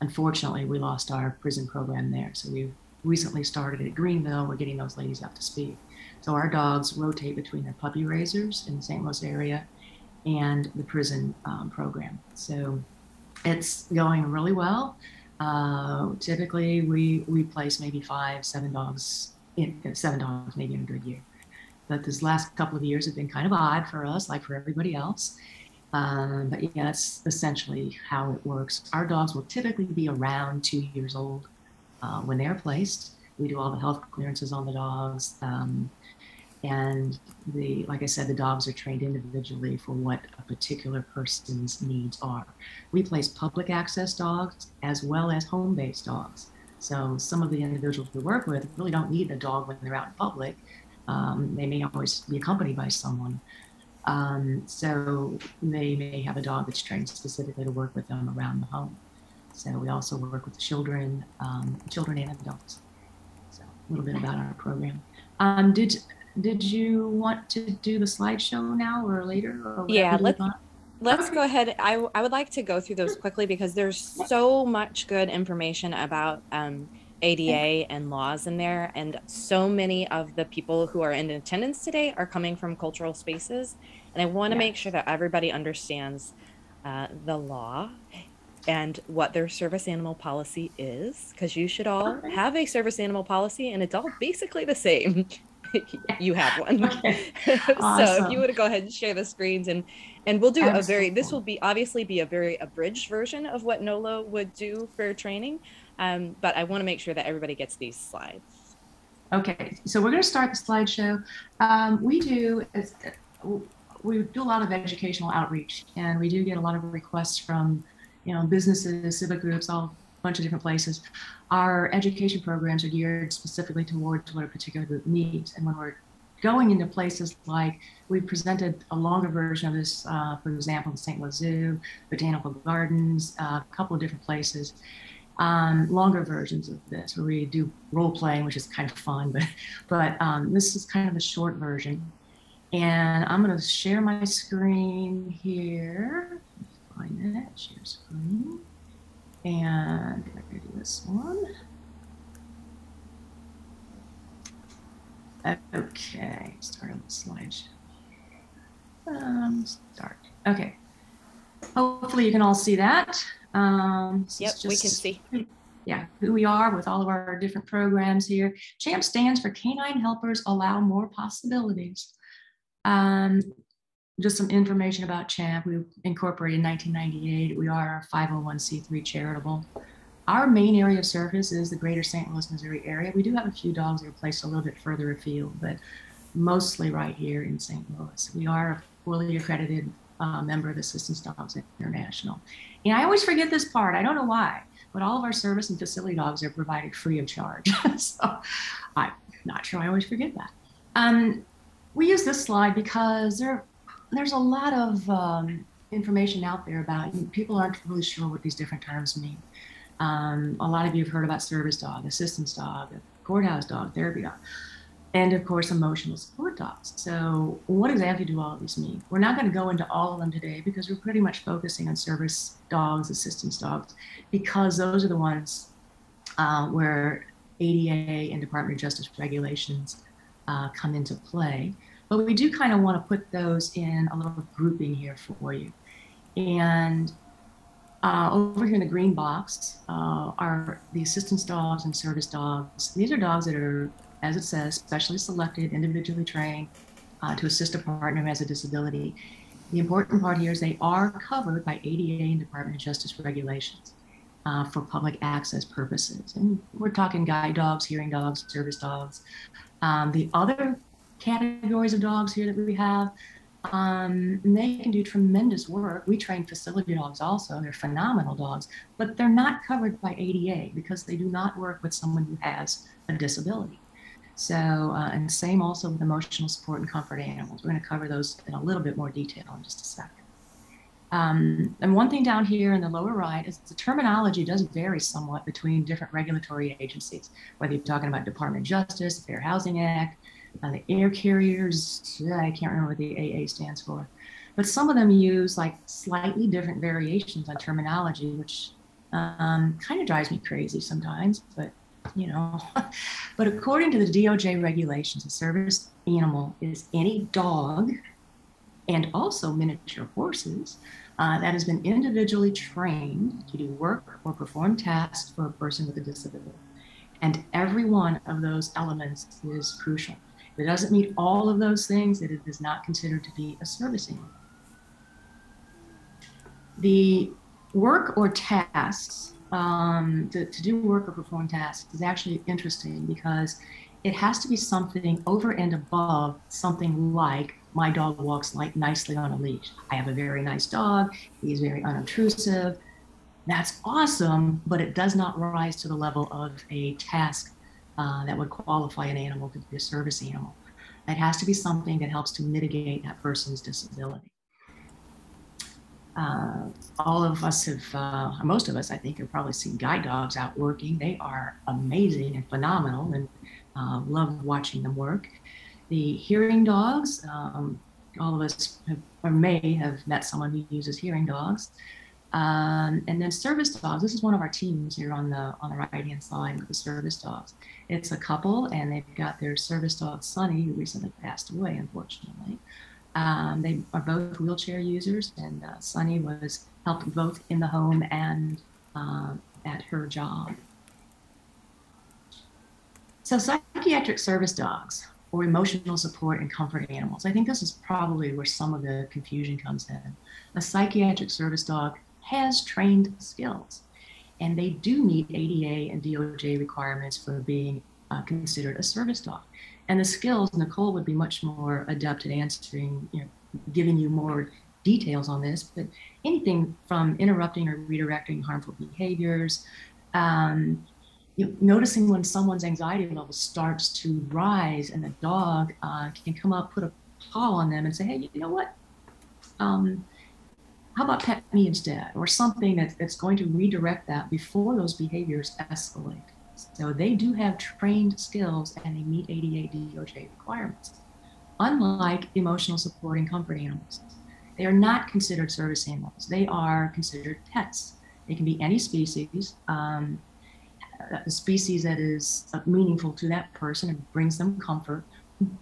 unfortunately, we lost our prison program there. So we've recently started at Greenville. We're getting those ladies up to speed. So our dogs rotate between their puppy raisers in the St. Louis area and the prison um, program. So it's going really well. Uh, typically, we we place maybe five, seven dogs, in, seven dogs maybe in a good year. But this last couple of years have been kind of odd for us, like for everybody else. Um, but yeah, that's essentially how it works. Our dogs will typically be around two years old uh, when they're placed. We do all the health clearances on the dogs. Um, and the like i said the dogs are trained individually for what a particular person's needs are we place public access dogs as well as home-based dogs so some of the individuals we work with really don't need a dog when they're out in public um, they may always be accompanied by someone um, so they may have a dog that's trained specifically to work with them around the home. So we also work with children um, children and adults. So a little bit about our program. Um, did did you want to do the slideshow now or later? Or yeah, let's let's go ahead. I, I would like to go through those quickly because there's so much good information about um, ADA and laws in there, and so many of the people who are in attendance today are coming from cultural spaces, and I want to yes. make sure that everybody understands uh, the law and what their service animal policy is because you should all have a service animal policy and it's all basically the same you have one. Okay. Awesome. so if you would go ahead and share the screens and and we'll do Absolutely. a very this will be obviously be a very abridged version of what Nola would do for training. Um, but I want to make sure that everybody gets these slides. Okay, so we're going to start the slideshow. Um, we do we do a lot of educational outreach, and we do get a lot of requests from you know businesses, civic groups, all bunch of different places. Our education programs are geared specifically towards what a particular group needs. And when we're going into places like we presented a longer version of this, uh, for example, the St. Louis Zoo, Botanical Gardens, uh, a couple of different places. Um, longer versions of this where we do role playing, which is kind of fun, but but um, this is kind of a short version. And I'm going to share my screen here. Find it. Share screen. And I'm going to do this one. Okay, start on the slideshow. Um, start. Okay. Hopefully you can all see that. Um, yep, just, we can see. Yeah, who we are with all of our different programs here. CHAMP stands for Canine Helpers Allow More Possibilities. Um, just some information about CHAMP. We incorporated in 1998. We are a 501c3 charitable. Our main area of service is the greater St. Louis, Missouri area. We do have a few dogs that are placed a little bit further afield, but mostly right here in St. Louis. We are a fully accredited uh, member of Assistance Dogs International. And I always forget this part. I don't know why, but all of our service and facility dogs are provided free of charge. so I'm not sure I always forget that. Um, we use this slide because there there's a lot of um, information out there about people aren't really sure what these different terms mean. Um, a lot of you have heard about service dog, assistance dog, courthouse dog, therapy dog, and of course emotional support dogs. So, what exactly do all of these mean? We're not going to go into all of them today because we're pretty much focusing on service dogs, assistance dogs, because those are the ones uh, where ADA and Department of Justice regulations uh, come into play. But we do kind of want to put those in a little grouping here for you. And uh, over here in the green box uh, are the assistance dogs and service dogs. These are dogs that are, as it says, specially selected, individually trained uh, to assist a partner who has a disability. The important part here is they are covered by ADA and Department of Justice regulations uh, for public access purposes. And we're talking guide dogs, hearing dogs, service dogs. Um, the other categories of dogs here that we have. Um, they can do tremendous work. We train facility dogs also. They're phenomenal dogs, but they're not covered by ADA because they do not work with someone who has a disability. So, uh, and same also with emotional support and comfort animals. We're going to cover those in a little bit more detail in just a second. Um, and one thing down here in the lower right is the terminology does vary somewhat between different regulatory agencies, whether you're talking about Department of Justice, Fair Housing Act, uh, the air carriers, I can't remember what the AA stands for, but some of them use like slightly different variations on terminology, which um, kind of drives me crazy sometimes, but you know. but according to the DOJ regulations, a service animal is any dog and also miniature horses uh, that has been individually trained to do work or perform tasks for a person with a disability. And every one of those elements is crucial. If it doesn't meet all of those things, it is not considered to be a service animal. The work or tasks, um, to, to do work or perform tasks is actually interesting because it has to be something over and above something like my dog walks like nicely on a leash. I have a very nice dog. He's very unobtrusive. That's awesome, but it does not rise to the level of a task uh, that would qualify an animal to be a service animal. It has to be something that helps to mitigate that person's disability. Uh, all of us have, uh, most of us, I think, have probably seen guide dogs out working. They are amazing and phenomenal and uh, love watching them work. The hearing dogs, um, all of us have, or may have met someone who uses hearing dogs. Um, and then service dogs. This is one of our teams here on the on the right hand side with the service dogs. It's a couple, and they've got their service dog Sunny, who recently passed away, unfortunately. Um, they are both wheelchair users, and uh, Sunny was helped both in the home and uh, at her job. So, psychiatric service dogs or emotional support and comfort animals. I think this is probably where some of the confusion comes in. A psychiatric service dog has trained skills, and they do meet ADA and DOJ requirements for being uh, considered a service dog. And the skills, Nicole would be much more adept at answering, you know, giving you more details on this, but anything from interrupting or redirecting harmful behaviors, um, you know, noticing when someone's anxiety level starts to rise and the dog uh, can come up, put a paw on them and say, hey, you know what? Um, how about pet me instead? Or something that, that's going to redirect that before those behaviors escalate. So they do have trained skills and they meet ADA DOJ requirements. Unlike emotional support and comfort animals, they are not considered service animals. They are considered pets. They can be any species, um, a species that is meaningful to that person and brings them comfort,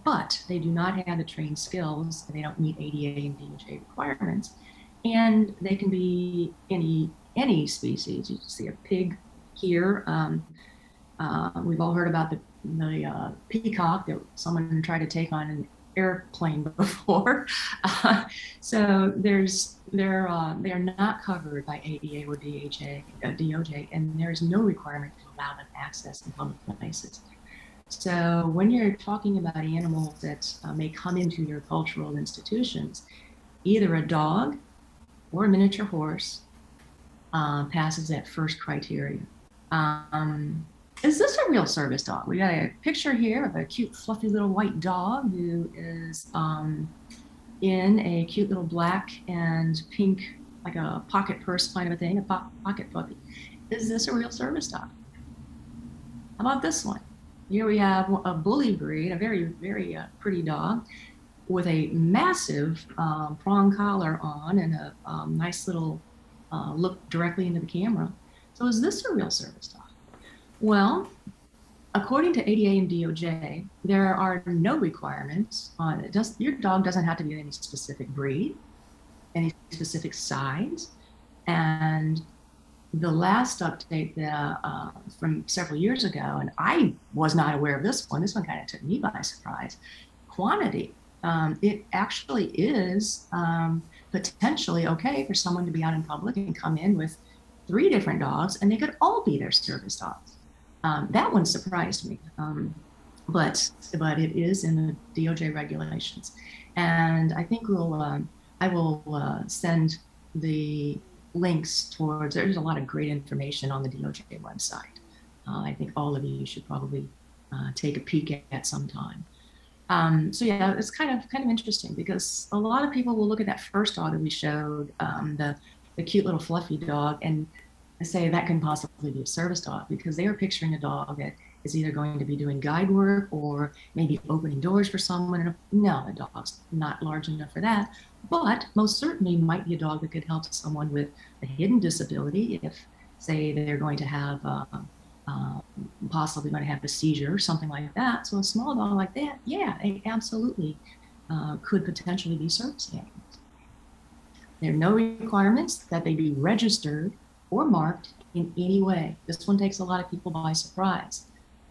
but they do not have the trained skills. And they don't meet ADA and DOJ requirements, and they can be any any species. You see a pig here. Um, uh, we've all heard about the, the uh, peacock that someone tried to take on an airplane before. Uh, so there's they're uh, they are not covered by ADA or DHA, uh, DOJ, and there is no requirement to allow them access in public places. So when you're talking about animals that uh, may come into your cultural institutions, either a dog or a miniature horse passes that first criteria. Um, is this a real service dog? We got a picture here of a cute, fluffy little white dog who is um, in a cute little black and pink, like a pocket purse kind of a thing, a po- pocket puppy. Is this a real service dog? How about this one? Here we have a bully breed, a very, very uh, pretty dog with a massive um, prong collar on and a um, nice little uh, look directly into the camera. So is this a real service dog? Well, according to ADA and DOJ, there are no requirements on it. Does, your dog doesn't have to be any specific breed, any specific size. And the last update uh, from several years ago, and I was not aware of this one, this one kind of took me by surprise quantity. Um, it actually is um, potentially okay for someone to be out in public and come in with three different dogs, and they could all be their service dogs. Um, that one surprised me, um, but but it is in the DOJ regulations, and I think we'll um, I will uh, send the links towards. There's a lot of great information on the DOJ website. Uh, I think all of you should probably uh, take a peek at sometime. Um, so yeah, it's kind of kind of interesting because a lot of people will look at that first dog that we showed, um, the the cute little fluffy dog, and say that can possibly be a service dog because they are picturing a dog that is either going to be doing guide work or maybe opening doors for someone. No, the dog's not large enough for that, but most certainly might be a dog that could help someone with a hidden disability if, say, they're going to have. Uh, uh, possibly going to have a seizure or something like that. So a small dog like that, yeah, they absolutely uh, could potentially be service animals. There are no requirements that they be registered or marked in any way. This one takes a lot of people by surprise.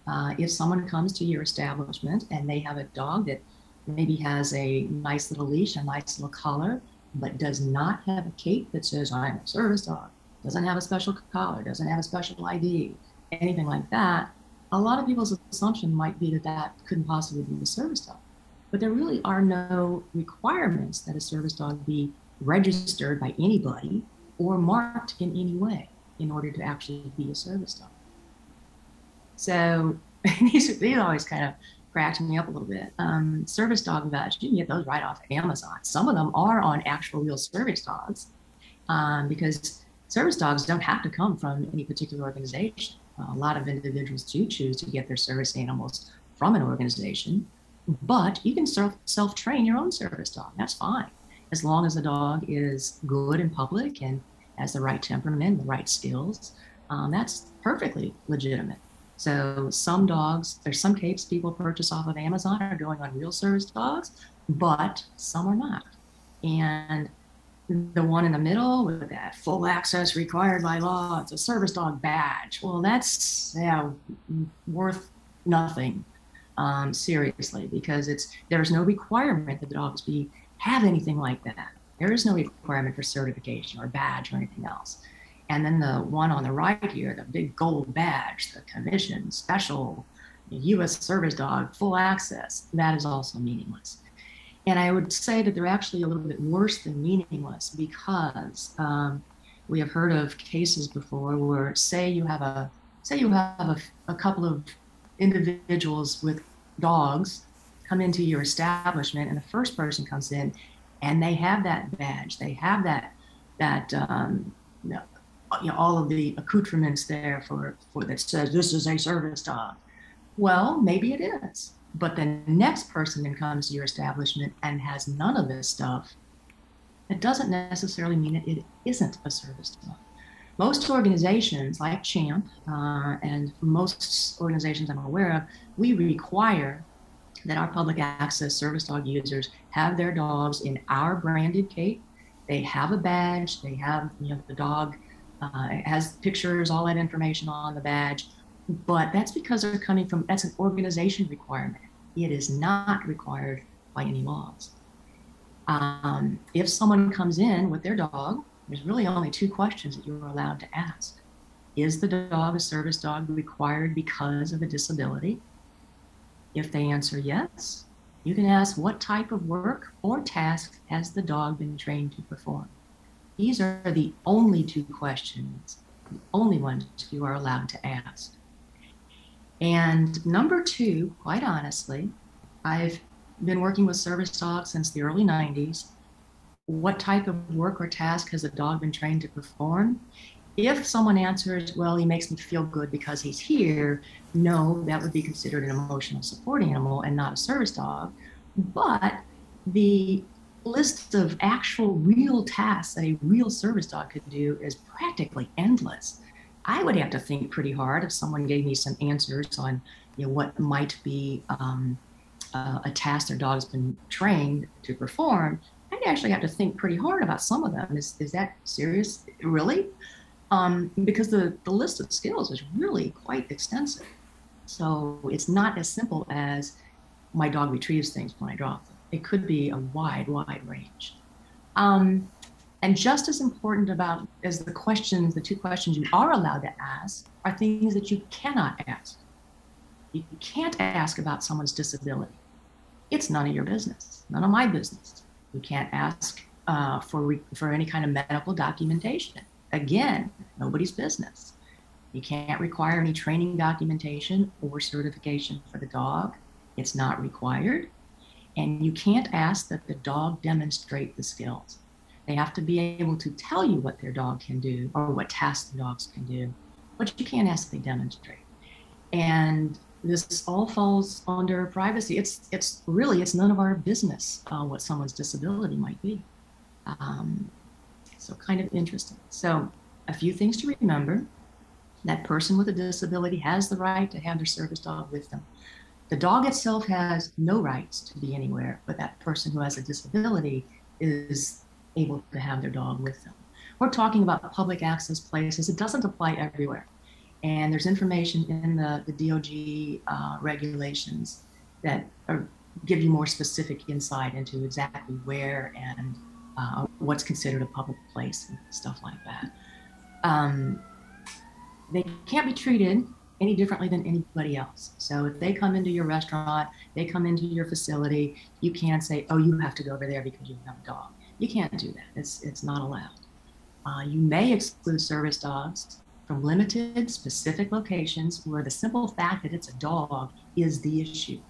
Uh, if someone comes to your establishment and they have a dog that maybe has a nice little leash, a nice little collar, but does not have a cape that says, I'm a service dog, doesn't have a special collar, doesn't have a special ID, anything like that, a lot of people's assumption might be that that couldn't possibly be a service dog. But there really are no requirements that a service dog be registered by anybody or marked in any way in order to actually be a service dog. So these, always kind of cracked me up a little bit. Um, service dog vets, you can get those right off of Amazon. Some of them are on actual real service dogs um, because service dogs don't have to come from any particular organization. Uh, a lot of individuals do choose to get their service animals from an organization, but you can self train your own service dog. That's fine, as long as the dog is good in public and has the right temperament, the right skills. Um, that's perfectly legitimate. So some dogs, there's some capes people purchase off of Amazon are going on real service dogs, but some are not. And the one in the middle with that full access required by law, it's a service dog badge. Well, that's yeah, worth nothing, um, seriously, because it's there's no requirement that the dogs be have anything like that. There is no requirement for certification or badge or anything else. And then the one on the right here, the big gold badge, the commission, special, U.S. service dog, full access, that is also meaningless. And I would say that they're actually a little bit worse than meaningless because um, we have heard of cases before where, say, you have a say you have a, a couple of individuals with dogs come into your establishment, and the first person comes in, and they have that badge, they have that that um, you know, all of the accoutrements there for, for that says this is a service dog. Well, maybe it is. But the next person then comes to your establishment and has none of this stuff. It doesn't necessarily mean that it isn't a service dog. Most organizations like CHAMP uh, and most organizations I'm aware of, we require that our public access service dog users have their dogs in our branded cape. They have a badge. They have you know the dog uh, has pictures, all that information on the badge. But that's because they're coming from, that's an organization requirement. It is not required by any laws. Um, if someone comes in with their dog, there's really only two questions that you're allowed to ask. Is the dog a service dog required because of a disability? If they answer yes, you can ask what type of work or task has the dog been trained to perform? These are the only two questions, the only ones you are allowed to ask. And number two, quite honestly, I've been working with service dogs since the early 90s. What type of work or task has a dog been trained to perform? If someone answers, well, he makes me feel good because he's here, no, that would be considered an emotional support animal and not a service dog. But the list of actual real tasks that a real service dog could do is practically endless. I would have to think pretty hard if someone gave me some answers on you know, what might be um, uh, a task their dog's been trained to perform. I'd actually have to think pretty hard about some of them. Is, is that serious? Really? Um, because the, the list of skills is really quite extensive. So it's not as simple as my dog retrieves things when I drop them it could be a wide, wide range. Um, and just as important about as the questions, the two questions you are allowed to ask are things that you cannot ask. You can't ask about someone's disability. It's none of your business, none of my business. You can't ask uh, for, re- for any kind of medical documentation. Again, nobody's business. You can't require any training documentation or certification for the dog. It's not required. And you can't ask that the dog demonstrate the skills. They have to be able to tell you what their dog can do or what tasks the dogs can do, but you can't ask they demonstrate. And this all falls under privacy. It's it's really it's none of our business uh, what someone's disability might be. Um, so kind of interesting. So a few things to remember: that person with a disability has the right to have their service dog with them. The dog itself has no rights to be anywhere, but that person who has a disability is able to have their dog with them. We're talking about public access places. It doesn't apply everywhere. And there's information in the, the DOJ uh, regulations that are, give you more specific insight into exactly where and uh, what's considered a public place and stuff like that. Um, they can't be treated any differently than anybody else. So if they come into your restaurant, they come into your facility, you can't say, oh, you have to go over there because you have a dog. You can't do that. It's, it's not allowed. Uh, you may exclude service dogs from limited specific locations where the simple fact that it's a dog is the issue.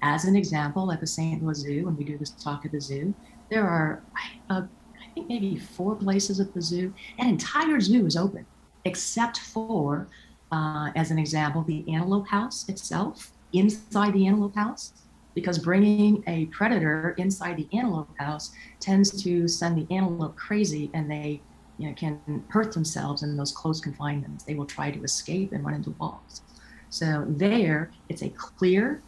As an example, at the St. Louis Zoo, when we do this talk at the zoo, there are, uh, I think, maybe four places at the zoo. An entire zoo is open, except for, uh, as an example, the Antelope House itself, inside the Antelope House, because bringing a predator inside the Antelope House tends to send the antelope crazy and they you know, can hurt themselves in those close confinements. They will try to escape and run into walls. So there, it's a clear,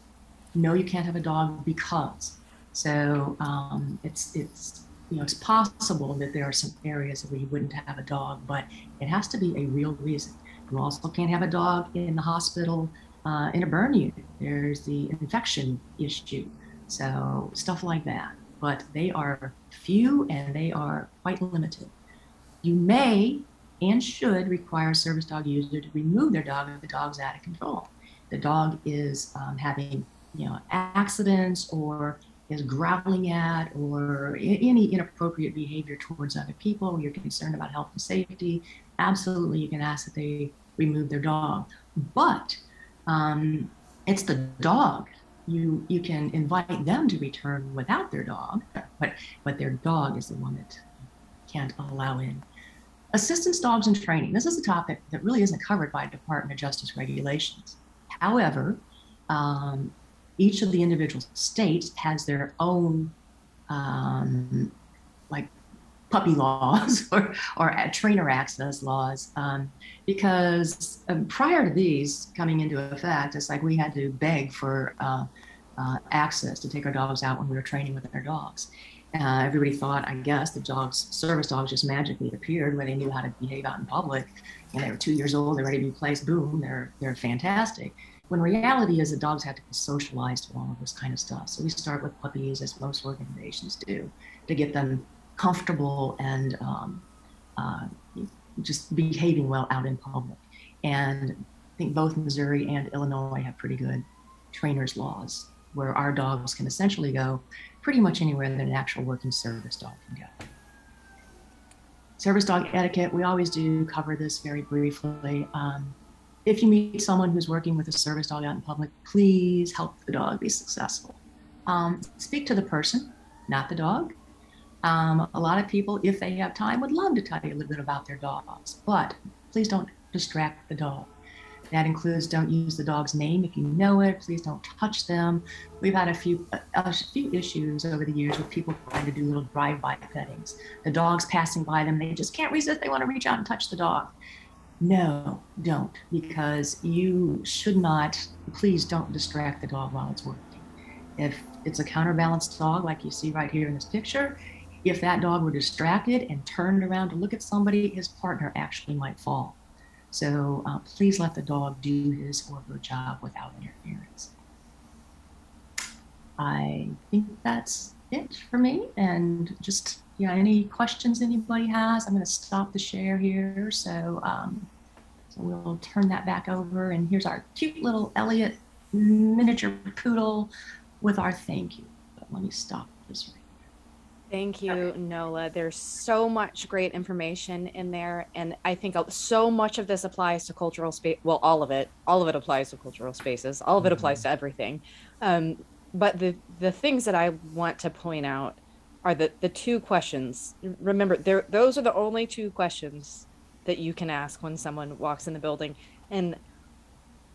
no, you can't have a dog because. So um, it's it's you know it's possible that there are some areas where you wouldn't have a dog, but it has to be a real reason. You also can't have a dog in the hospital uh, in a burn unit. There's the infection issue, so stuff like that. But they are few and they are quite limited. You may and should require a service dog user to remove their dog if the dog's out of control. The dog is um, having, you know, accidents or is growling at or any inappropriate behavior towards other people, you're concerned about health and safety, absolutely you can ask that they remove their dog. But um, it's the dog. You you can invite them to return without their dog, but but their dog is the one that can't allow in. Assistance dogs in training. This is a topic that really isn't covered by Department of Justice regulations. However, um, each of the individual states has their own um, like puppy laws or, or trainer access laws um, because um, prior to these coming into effect it's like we had to beg for uh, uh, access to take our dogs out when we were training with our dogs uh, everybody thought, I guess, the dogs, service dogs just magically appeared when they knew how to behave out in public. And they were two years old, they're ready to be placed, boom, they're, they're fantastic. When reality is that dogs have to be socialized to all of this kind of stuff. So we start with puppies, as most organizations do, to get them comfortable and um, uh, just behaving well out in public. And I think both Missouri and Illinois have pretty good trainers laws where our dogs can essentially go pretty much anywhere that an actual working service dog can go. Service dog etiquette, we always do cover this very briefly. Um, if you meet someone who's working with a service dog out in public, please help the dog be successful. Um, speak to the person, not the dog. Um, a lot of people, if they have time, would love to tell you a little bit about their dogs, but please don't distract the dog. That includes don't use the dog's name if you know it. Please don't touch them. We've had a few a, few issues over the years with people trying to do little drive-by pettings. The dog's passing by them, they just can't resist. They want to reach out and touch the dog. No, don't, because you should not. Please don't distract the dog while it's working. If it's a counterbalanced dog, like you see right here in this picture, if that dog were distracted and turned around to look at somebody, his partner actually might fall. So uh, please let the dog do his or her job without interference. I think that's it for me. And just, yeah, any questions anybody has, I'm going to stop the share here. So, um, so we'll turn that back over. And here's our cute little Elliot miniature poodle with our thank you. But let me stop this right Thank you, Nola. There's so much great information in there. And I think so much of this applies to cultural space. Well, all of it, all of it applies to cultural spaces. All of it applies to everything. Um, but the, the things that I want to point out are the, the two questions. Remember, there, those are the only two questions that you can ask when someone walks in the building. And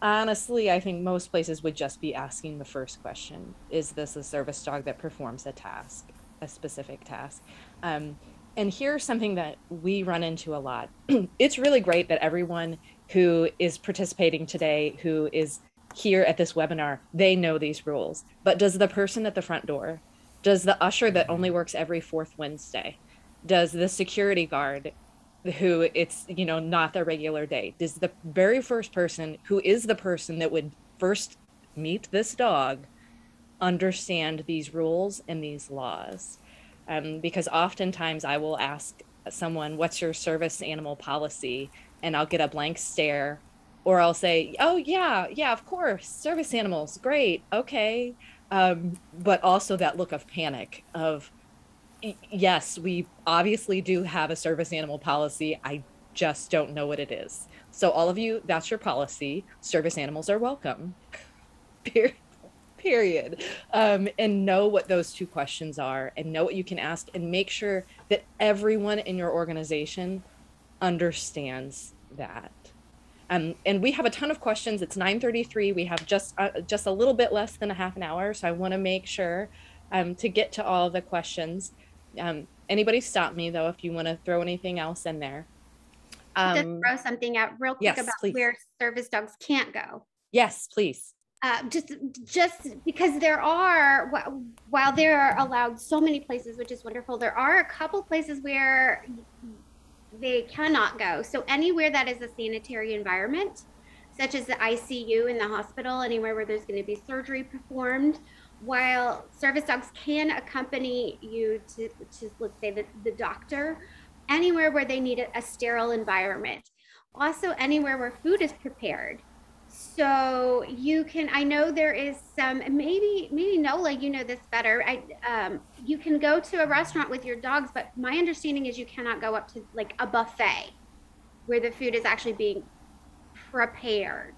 honestly, I think most places would just be asking the first question Is this a service dog that performs a task? a specific task. Um, and here's something that we run into a lot. it's really great that everyone who is participating today, who is here at this webinar, they know these rules. But does the person at the front door, does the usher that only works every fourth Wednesday, does the security guard who it's you know not their regular day does the very first person who is the person that would first meet this dog understand these rules and these laws. Um, because oftentimes I will ask someone, What's your service animal policy? And I'll get a blank stare, or I'll say, Oh, yeah, yeah, of course, service animals, great, okay. Um, but also that look of panic of, Yes, we obviously do have a service animal policy. I just don't know what it is. So, all of you, that's your policy. Service animals are welcome. Period period um, and know what those two questions are and know what you can ask and make sure that everyone in your organization understands that um, and we have a ton of questions it's 9.33 we have just uh, just a little bit less than a half an hour so i want to make sure um, to get to all the questions um, anybody stop me though if you want to throw anything else in there. Just um, throw something out real quick yes, about please. where service dogs can't go. Yes please. Uh, just just because there are while there are allowed so many places which is wonderful there are a couple places where they cannot go. So anywhere that is a sanitary environment such as the icu in the hospital anywhere where there's going to be surgery performed while service dogs can accompany you to, to let's say the, the doctor anywhere where they need a, a sterile environment. Also anywhere where food is prepared. So you can i know there is some maybe maybe nola you know this better. I um, you can go to a restaurant with your dogs but my understanding is you cannot go up to like a buffet where the food is actually being prepared.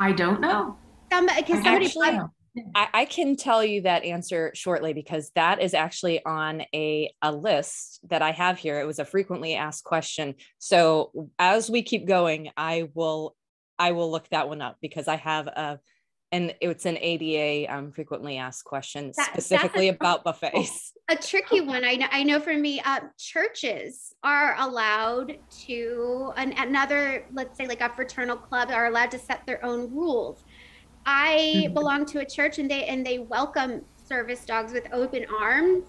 I don't know. Somebody, somebody actually, I, I can tell you that answer shortly because that is actually on a, a list that I have here. It was a frequently asked question. So as we keep going, I will I will look that one up because I have a, and it's an ADA um, frequently asked question that, specifically a, about buffets. A tricky one. I know. I know for me, uh, churches are allowed to an, another, let's say, like a fraternal club, are allowed to set their own rules. I belong to a church, and they and they welcome service dogs with open arms.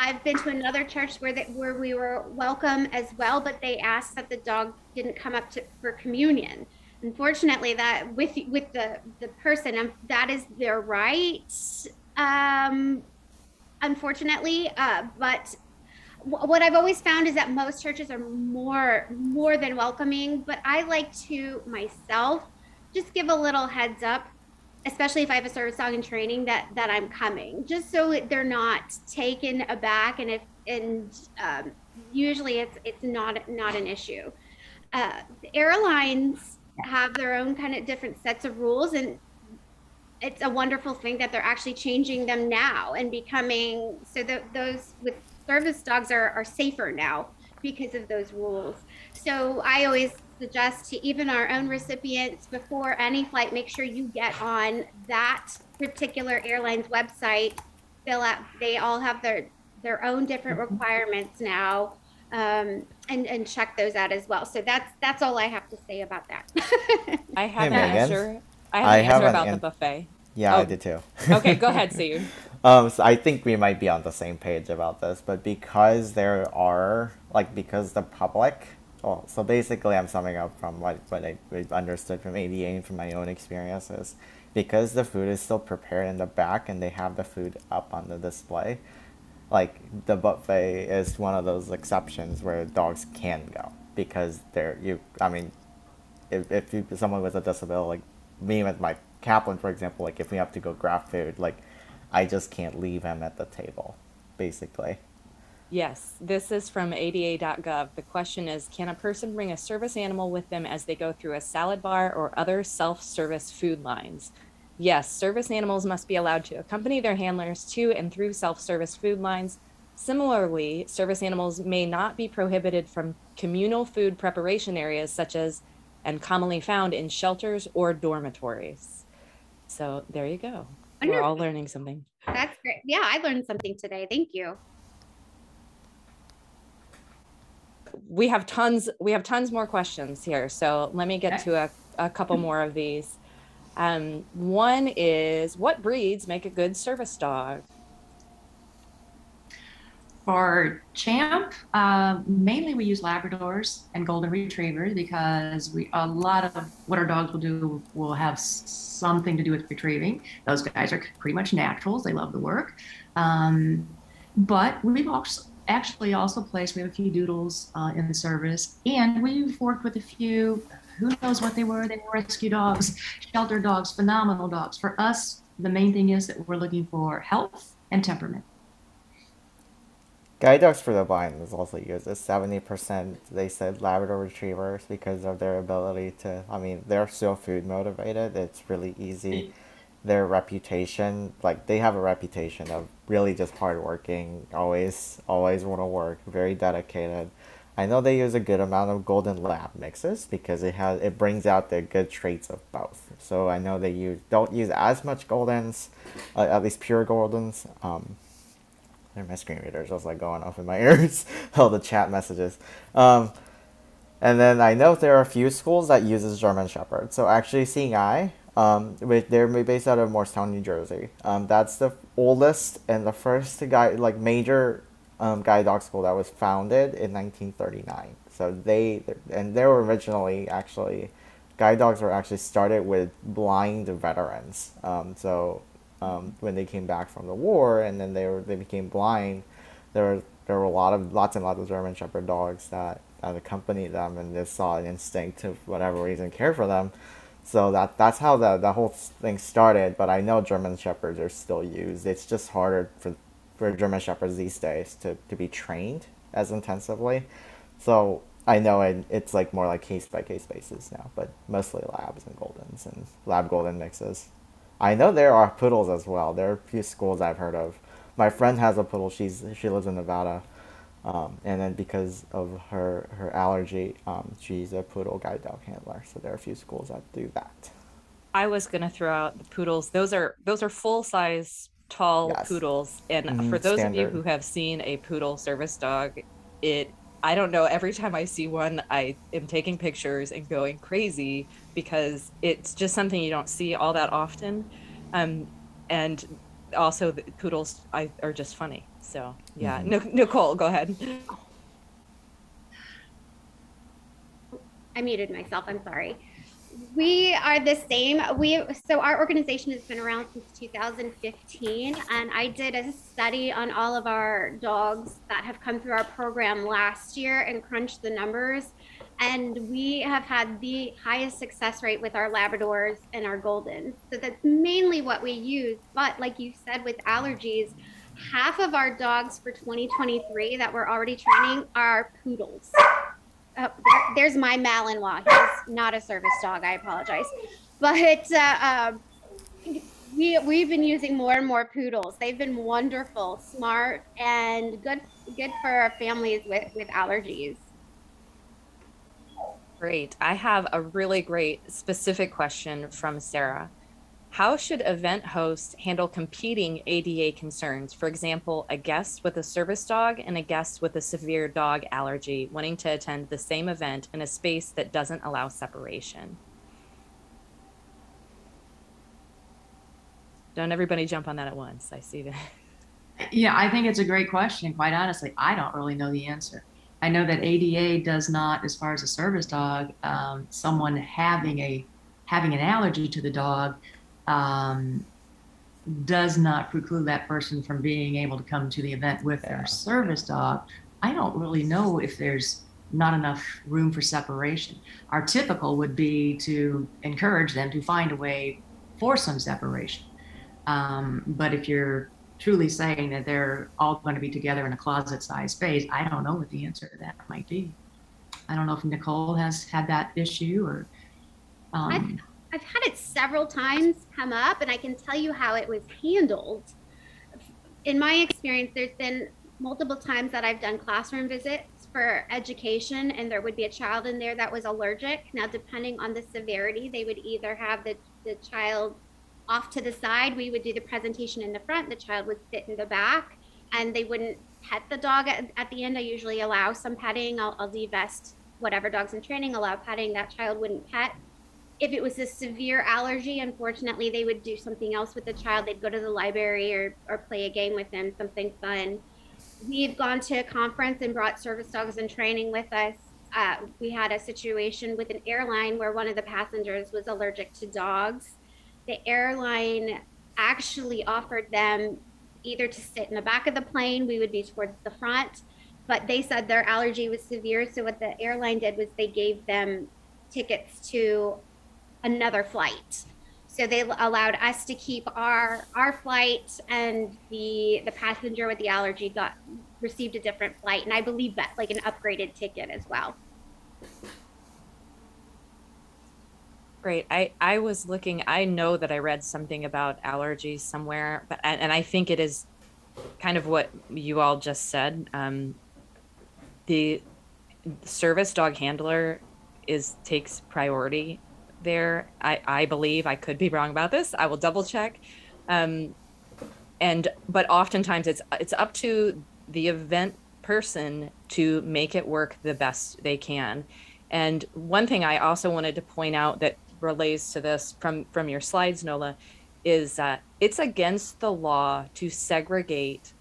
I've been to another church where that where we were welcome as well, but they asked that the dog didn't come up to for communion unfortunately that with with the the person um, that is their right um unfortunately uh but what I've always found is that most churches are more more than welcoming, but I like to myself just give a little heads up, especially if I have a service dog in training that that I'm coming, just so they're not taken aback. And if and um, usually it's it's not not an issue. Uh, airlines have their own kind of different sets of rules and it's a wonderful thing that they're actually changing them now and becoming so that those with service dogs are, are safer now because of those rules so i always suggest to even our own recipients before any flight make sure you get on that particular airline's website fill out they all have their their own different mm-hmm. requirements now um, and and check those out as well. So that's that's all I have to say about that. I have hey, an answer. I have I an have answer an about an... the buffet. Yeah, oh. I did too. okay, go ahead, Seyoon. um, so I think we might be on the same page about this, but because there are like because the public. Well, so basically, I'm summing up from what what I understood from ADA and from my own experiences. Because the food is still prepared in the back and they have the food up on the display, like the buffet is one of those exceptions where dogs can go because they're you i mean if, if you, someone with a disability like me with my kaplan for example like if we have to go grab food like i just can't leave him at the table basically Yes, this is from ada.gov. The question is Can a person bring a service animal with them as they go through a salad bar or other self service food lines? Yes, service animals must be allowed to accompany their handlers to and through self service food lines. Similarly, service animals may not be prohibited from communal food preparation areas such as and commonly found in shelters or dormitories. So there you go. We're all learning something. That's great. Yeah, I learned something today. Thank you. We have tons we have tons more questions here so let me get Okay. to a, a couple more of these um, one is what breeds make a good service dog For CHAMP, uh, mainly we use Labradors and Golden Retrievers because we a lot of what our dogs will do will have something to do with retrieving. Those guys are pretty much naturals; they love the work. Um, but we've also actually also placed we have a few doodles uh, in the service, and we've worked with a few. Who knows what they were? They were rescue dogs, shelter dogs, phenomenal dogs. For us, the main thing is that we're looking for health and temperament. Guide dogs for the blind is also used. It's seventy percent. They said Labrador Retrievers because of their ability to. I mean, they're so food motivated. It's really easy. Their reputation, like they have a reputation of really just hardworking. Always, always want to work. Very dedicated. I know they use a good amount of Golden Lab mixes because it has it brings out the good traits of both. So I know they use don't use as much Goldens, uh, at least pure Goldens. Um, my screen readers. I was like going off in my ears, all the chat messages. Um, and then I know there are a few schools that uses German Shepherd. So actually, Seeing Eye, um, they're based out of Morristown, New Jersey. Um, that's the oldest and the first guy like major um, guide dog school that was founded in 1939. So they and they were originally actually guide dogs were actually started with blind veterans. Um, so um, when they came back from the war and then they were they became blind, there were there were a lot of lots and lots of German Shepherd dogs that, that accompanied them and they saw an instinct to whatever reason care for them. So that that's how the, the whole thing started. But I know German Shepherds are still used. It's just harder for for German Shepherds these days to, to be trained as intensively. So I know it, it's like more like case by case basis now, but mostly labs and goldens and lab golden mixes. I know there are poodles as well. There are a few schools I've heard of. My friend has a poodle. She's she lives in Nevada, um, and then because of her her allergy, um, she's a poodle guide dog handler. So there are a few schools that do that. i was going to throw out the poodles those are those are full size tall Yes. poodles and Mhm, for those of you who have seen a poodle service dog it i don't know every time i see one i am taking pictures and going crazy because it's just something you don't see all that often um, and also the poodles I, are just funny so yeah Mhm. Nicole go ahead I muted myself. I'm sorry. We are the same. We so our organization has been around since 2015, and I did a study on all of our dogs that have come through our program last year and crunched the numbers. And we have had the highest success rate with our Labradors and our Golden. So that's mainly what we use. But like you said, with allergies, half of our dogs for 2023 that we're already training are poodles. Oh, there, there's my Malinois. He's not a service dog. I apologize, but uh, um, we we've been using more and more poodles. They've been wonderful, smart, and good good for families with with allergies. Great. I have a really great specific question from Sarah. How should event hosts handle competing ADA concerns? For example, a guest with a service dog and a guest with a severe dog allergy wanting to attend the same event in a space that doesn't allow separation. Don't everybody jump on that at once. I see that. Yeah, I think it's a great question. Quite honestly, I don't really know the answer. I know that ADA does not, as far as a service dog, um, someone having a having an allergy to the dog um, does not preclude that person from being able to come to the event with Yeah. their service dog. I don't really know if there's not enough room for separation. Our typical would be to encourage them to find a way for some separation. Um, but if you're truly saying that they're all going to be together in a closet-sized space, I don't know what the answer to that might be. I don't know if Nicole has had that issue or. Um, I've, had it several times come up, and I can tell you how it was handled. In my experience, there's been multiple times that I've done classroom visits for education, and there would be a child in there that was allergic. Now, depending on the severity, they would either have the, the child off to the side. We would do the presentation in the front, the child would sit in the back, and they wouldn't pet the dog at, at the end. I usually allow some petting, I'll, I'll divest whatever dog's in training, allow petting. That child wouldn't pet if it was a severe allergy, unfortunately, they would do something else with the child. They'd go to the library or, or play a game with them, something fun. We've gone to a conference and brought service dogs in training with us. Uh, we had a situation with an airline where one of the passengers was allergic to dogs. The airline actually offered them either to sit in the back of the plane, we would be towards the front, but they said their allergy was severe. So, what the airline did was they gave them tickets to another flight. So they allowed us to keep our our flight, and the the passenger with the allergy got received a different flight, and I believe that like an upgraded ticket as well. Great. I I was looking. I know that I read something about allergies somewhere, but and, and I think it is kind of what you all just said. Um, the service dog handler is takes priority there. I, I believe I could be wrong about this. I will double check. Um, and but oftentimes it's it's up to the event person to make it work the best they can. And one thing I also wanted to point out that relates to this from from your slides, Nola, is that it's against the law to segregate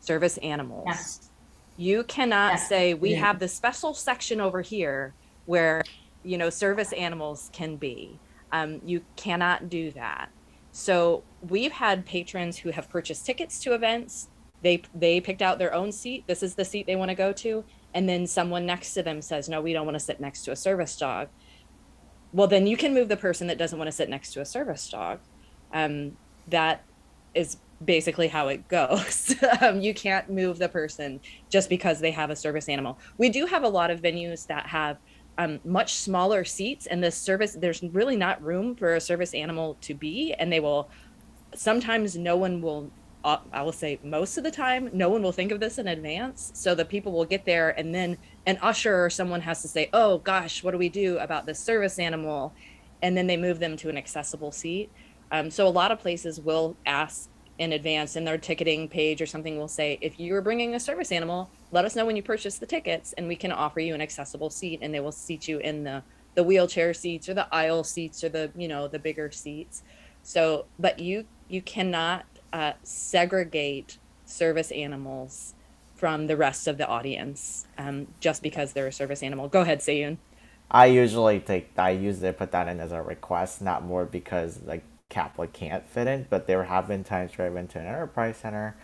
service animals. Yes. You cannot Yes. say we Yeah. have the special section over here where you know service animals can be. Um, you cannot do that. So we've had patrons who have purchased tickets to events. They they picked out their own seat. This is the seat they want to go to, and then someone next to them says, "No, we don't want to sit next to a service dog." Well, then you can move the person that doesn't want to sit next to a service dog. Um, that is basically how it goes. um, you can't move the person just because they have a service animal. We do have a lot of venues that have um, much smaller seats, and the service there's really not room for a service animal to be, and they will sometimes no one will. Uh, I will say most of the time, no one will think of this in advance. So the people will get there, and then an usher or someone has to say, "Oh gosh, what do we do about this service animal?" And then they move them to an accessible seat. Um, so a lot of places will ask in advance in their ticketing page or something will say, if you are bringing a service animal, let us know when you purchase the tickets and we can offer you an accessible seat and they will seat you in the the wheelchair seats or the aisle seats or the you know the bigger seats. So, but you you cannot uh, segregate service animals from the rest of the audience um, just because they're a service animal. Go ahead, Seyoon. I usually take I usually put that in as a request, not more because like Kaplan can't fit in, but there have been times where I went to an enterprise center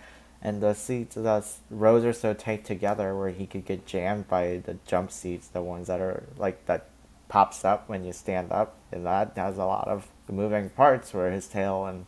and the seats the rows are so tight together where he could get jammed by the jump seats, the ones that are like that pops up when you stand up and that has a lot of moving parts where his tail and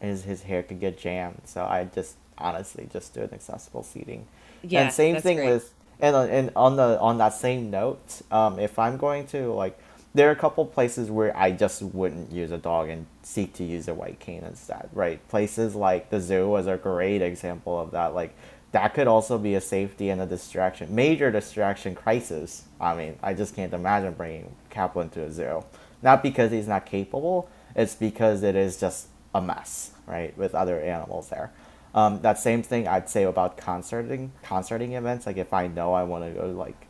his his hair could get jammed. So I just honestly just do an accessible seating. Yeah, and same thing great. with and on, and on the on that same note, um, if I'm going to like, there are a couple places where I just wouldn't use a dog and seek to use a white cane instead, right? Places like the zoo was a great example of that. Like, that could also be a safety and a distraction, major distraction crisis. I mean, I just can't imagine bringing Kaplan to a zoo. Not because he's not capable, it's because it is just a mess, right, with other animals there. Um, that same thing I'd say about concerting concerting events. Like if I know I want to go like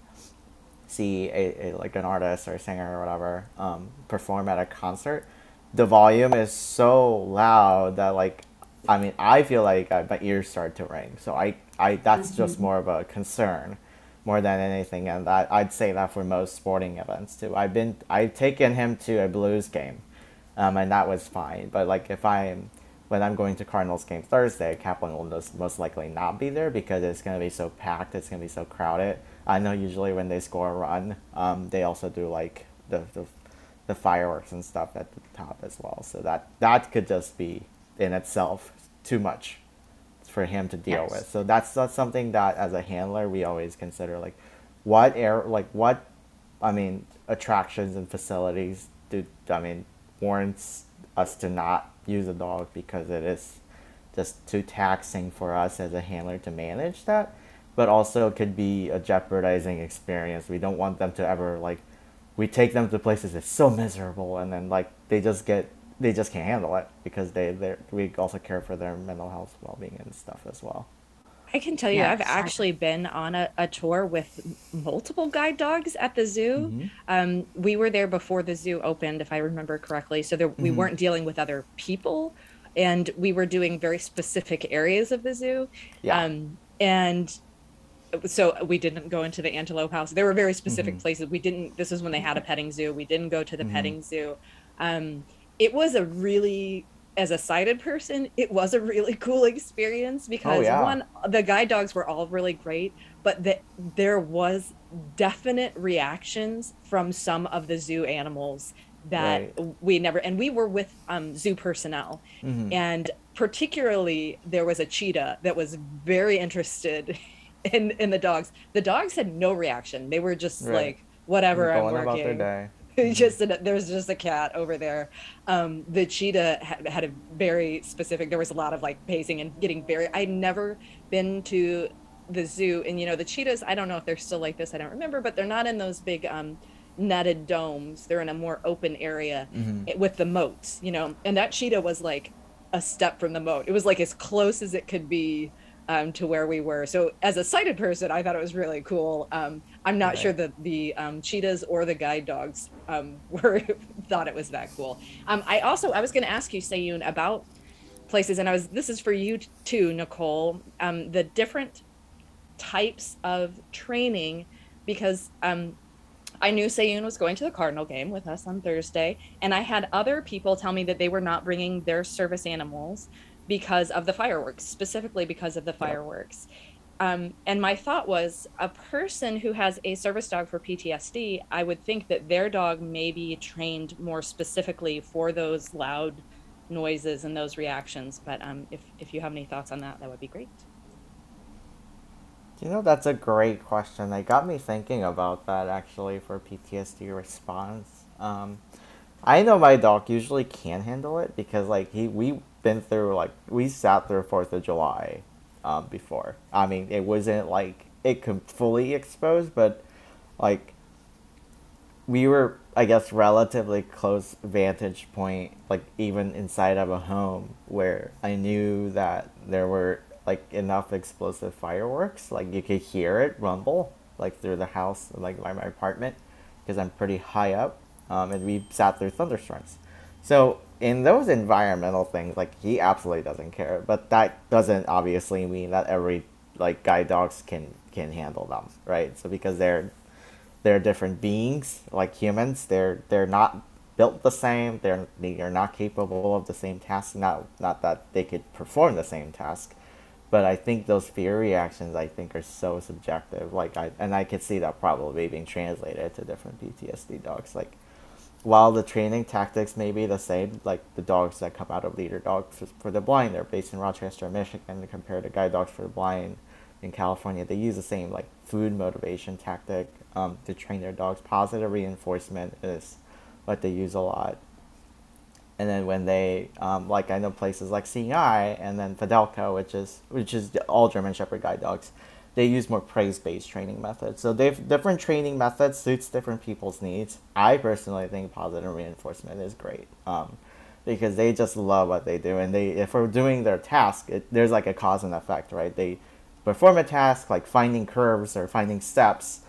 see a, a like an artist or a singer or whatever um, perform at a concert, the volume is so loud that like I mean I feel like I, my ears start to ring. So I I that's just more of a concern more than anything, and that I'd say that for most sporting events too. I've been I've taken him to a Blues game, um, and that was fine. But like if I'm when I'm going to Cardinals game Thursday, Kaplan will most, most likely not be there because it's going to be so packed. It's going to be so crowded. I know usually when they score a run, um, they also do like the, the the fireworks and stuff at the top as well. So that that could just be in itself too much for him to deal Yes. with. So that's that's something that as a handler we always consider like what air like what I mean attractions and facilities do I mean warrants us to not use a dog because it is just too taxing for us as a handler to manage that but also it could be a jeopardizing experience we don't want them to ever like we take them to places that's so miserable and then like they just get they just can't handle it because they they we also care for their mental health well-being and stuff as well I can tell you, Yes, I've actually been on a, a tour with multiple guide dogs at the zoo. Um, we were there before the zoo opened, if I remember correctly. So there, we weren't dealing with other people, and we were doing very specific areas of the zoo. Yeah. Um, and so we didn't go into the antelope house. There were very specific places. We didn't. This is when they had a petting zoo. We didn't go to the petting zoo. Um, it was a really as a sighted person, it was a really cool experience because yeah. one, the guide dogs were all really great, but that there was definite reactions from some of the zoo animals that Right. we never and we were with um, zoo personnel Mhm. and particularly there was a cheetah that was very interested in in the dogs the dogs had no reaction they were just Right. like whatever i'm going about their working day just a, there's just a cat over there. Um, the cheetah had, had a very specific. There was a lot of like pacing and getting very. I'd never been to the zoo, and you know the cheetahs. I don't know if they're still like this. I don't remember, but they're not in those big um, netted domes. They're in a more open area Mhm. with the moats. You know, and that cheetah was like a step from the moat. It was like as close as it could be. Um, to where we were. So, as a sighted person, I thought it was really cool. Um, I'm not Right. sure that the um, cheetahs or the guide dogs um, were thought it was that cool. Um, I also I was going to ask you, Seyoon, about places, and I was this is for you too, Nicole. Um, the different types of training, because um, I knew Seyoon was going to the Cardinal game with us on Thursday, and I had other people tell me that they were not bringing their service animals because of the fireworks, specifically because of the fireworks. Um, and my thought was a person who has a service dog for PTSD, I would think that their dog may be trained more specifically for those loud noises and those reactions. But um, if, if you have any thoughts on that, that would be great. You know, that's a great question. It got me thinking about that actually for PTSD response. Um, I know my dog usually can handle it because like he we been through like we sat through Fourth of July um, before. I mean, it wasn't like it could fully expose, but like we were I guess relatively close vantage point, like even inside of a home where I knew that there were like enough explosive fireworks, like you could hear it rumble like through the house, like by my apartment, because I'm pretty high up, um, and we sat through thunderstorms. So in those environmental things, like he absolutely doesn't care, but that doesn't obviously mean that every like guide dogs can can handle them, right? So because they're they're different beings like humans they're they're not built the same they're they are not capable of the same task not not that they could perform the same task but i think those fear reactions i think are so subjective like i and i could see that probably being translated to different ptsd dogs like while the training tactics may be the same like the dogs that come out of leader dogs for, the blind they're based in rochester michigan compared to guide dogs for the blind in California, they use the same like food motivation tactic um, to train their dogs. Positive reinforcement is what they use a lot. And then when they um, like I know places like Eye and then Fidelco, which is which is all German Shepherd guide dogs, they use more praise based training methods. So they've different training methods suits different people's needs. I personally think positive reinforcement is great. Um, because they just love what they do and they if we're doing their task it, there's like a cause and effect right they perform a task like finding curbs or finding steps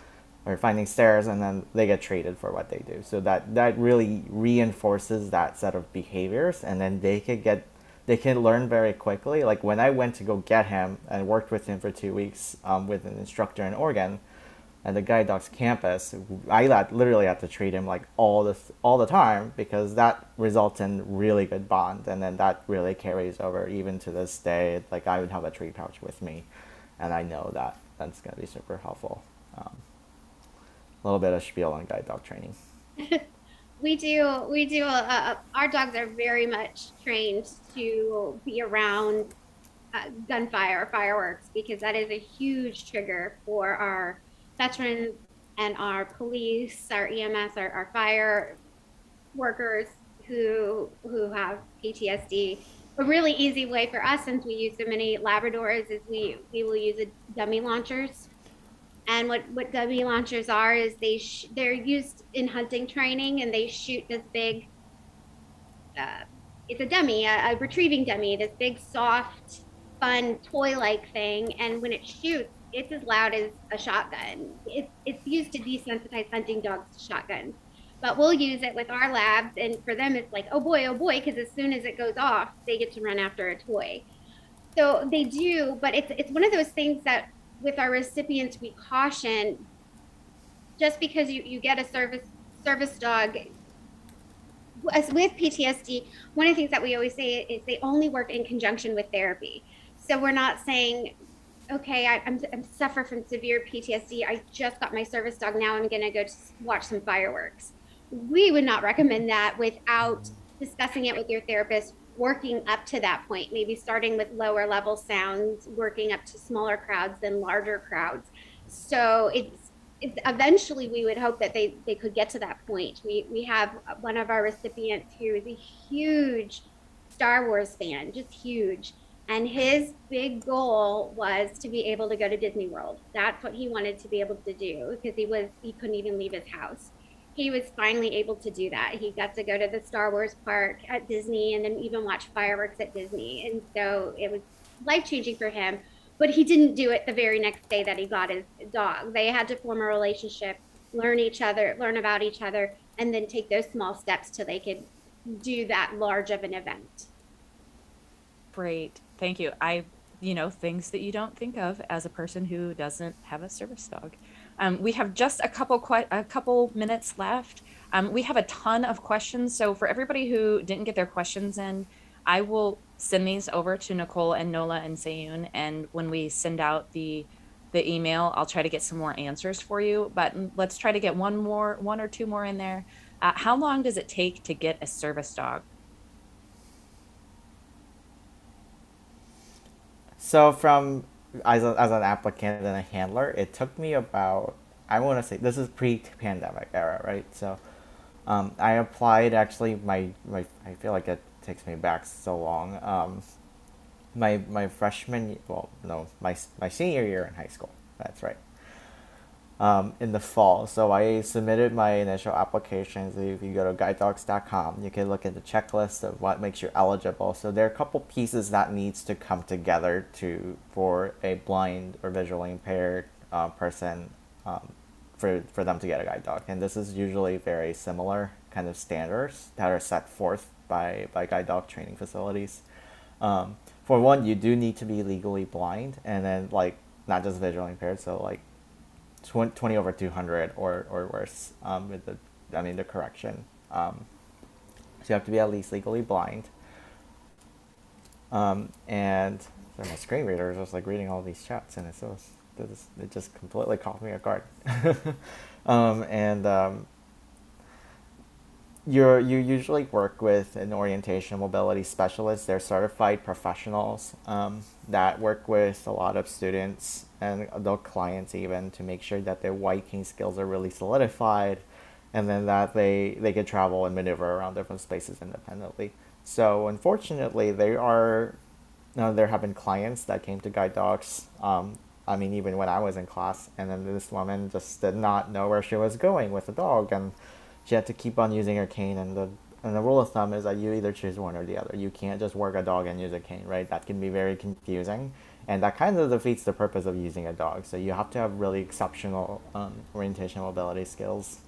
or finding stairs and then they get treated for what they do so that that really reinforces that set of behaviors and then they could get they can learn very quickly like when i went to go get him and worked with him for two weeks um, with an instructor in oregon at the guide dogs campus i literally had to treat him like all this all the time because that results in really good bond and then that really carries over even to this day like i would have a treat pouch with me and I know that that's going to be super helpful. Um, a little bit of spiel on guide dog training. We do. We do. Uh, uh, our dogs are very much trained to be around uh, gunfire or fireworks because that is a huge trigger for our veterans and our police, our EMS, our, our fire workers who who have PTSD. A really easy way for us, since we use so many Labradors, is we we will use a dummy launchers. And what what dummy launchers are is they sh- they're used in hunting training, and they shoot this big. Uh, it's a dummy, a, a retrieving dummy, this big soft fun toy-like thing, and when it shoots, it's as loud as a shotgun. It's it's used to desensitize hunting dogs to shotguns, but we'll use it with our labs, and for them, it's like oh boy, oh boy, because as soon as it goes off, they get to run after a toy. So they do, but it's it's one of those things that with our recipients we caution. Just because you, you get a service service dog as with PTSD, one of the things that we always say is they only work in conjunction with therapy. So we're not saying, okay, I, am I'm suffer from severe PTSD. I just got my service dog. Now I'm going to go watch some fireworks. We would not recommend that without discussing it with your therapist, working up to that point, maybe starting with lower level sounds, working up to smaller crowds than larger crowds. So it's, it's eventually we would hope that they, they could get to that point. We, we have one of our recipients who is a huge Star Wars fan, just huge and his big goal was to be able to go to Disney World. That's what he wanted to be able to do because he was he couldn't even leave his house. He was finally able to do that. He got to go to the Star Wars park at Disney and then even watch fireworks at Disney. And so it was life changing for him. But he didn't do it the very next day that he got his dog. They had to form a relationship, learn each other, learn about each other, and then take those small steps till they could do that large of an event. Great. Thank you. I, you know, things that you don't think of as a person who doesn't have a service dog. Um, we have just a couple a couple minutes left. Um, we have a ton of questions, so for everybody who didn't get their questions in, I will send these over to Nicole and Nola and Seyoon, and when we send out the the email, I'll try to get some more answers for you. But let's try to get one more, one or two more in there. Uh, how long does it take to get a service dog? So from as, a, as an applicant and a handler, it took me about I want to say this is pre-pandemic era, right? So um, I applied actually my my I feel like it takes me back so long. Um, my my freshman well no my my senior year in high school. That's right um, in the fall. So I submitted my initial applications. If you go to guidedogs.com, you can look at the checklist of what makes you eligible. So there are a couple pieces that needs to come together to for a blind or visually impaired uh, person um, for, for them to get a guide dog. And this is usually very similar kind of standards that are set forth by, by guide dog training facilities. Um, for one, you do need to be legally blind and then like not just visually impaired. So like 20 over 200 or, or worse um, with the, I mean, the correction. Um, so you have to be at least legally blind. Um, and so my screen reader is just like reading all these chats and it's so, it just completely caught me off guard. um, and um, you you usually work with an orientation mobility specialist. They're certified professionals um, that work with a lot of students and adult clients even to make sure that their Viking skills are really solidified and then that they, they can travel and maneuver around different spaces independently. So unfortunately, there are you know, there have been clients that came to guide dogs. Um, I mean, even when I was in class, and then this woman just did not know where she was going with the dog, and she had to keep on using her cane. And the and the rule of thumb is that you either choose one or the other. You can't just work a dog and use a cane, right? That can be very confusing and that kind of defeats the purpose of using a dog. So you have to have really exceptional um, orientation mobility skills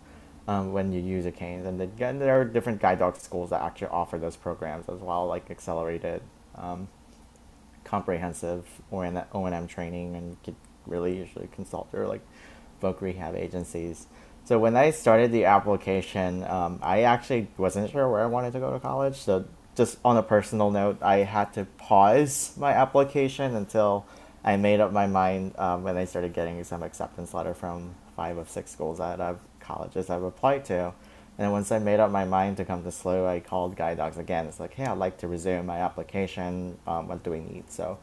um, when you use a cane. And, and, there are different guide dog schools that actually offer those programs as well, like accelerated, um, comprehensive O&M training, and could really usually consult or like voc rehab agencies. So when I started the application, um, I actually wasn't sure where I wanted to go to college. So just on a personal note, I had to pause my application until I made up my mind um, when I started getting some acceptance letter from five of six schools that I've colleges I've applied to. And once I made up my mind to come to SLU, I called Guide Dogs again. It's like, hey, I'd like to resume my application. Um, what do we need? So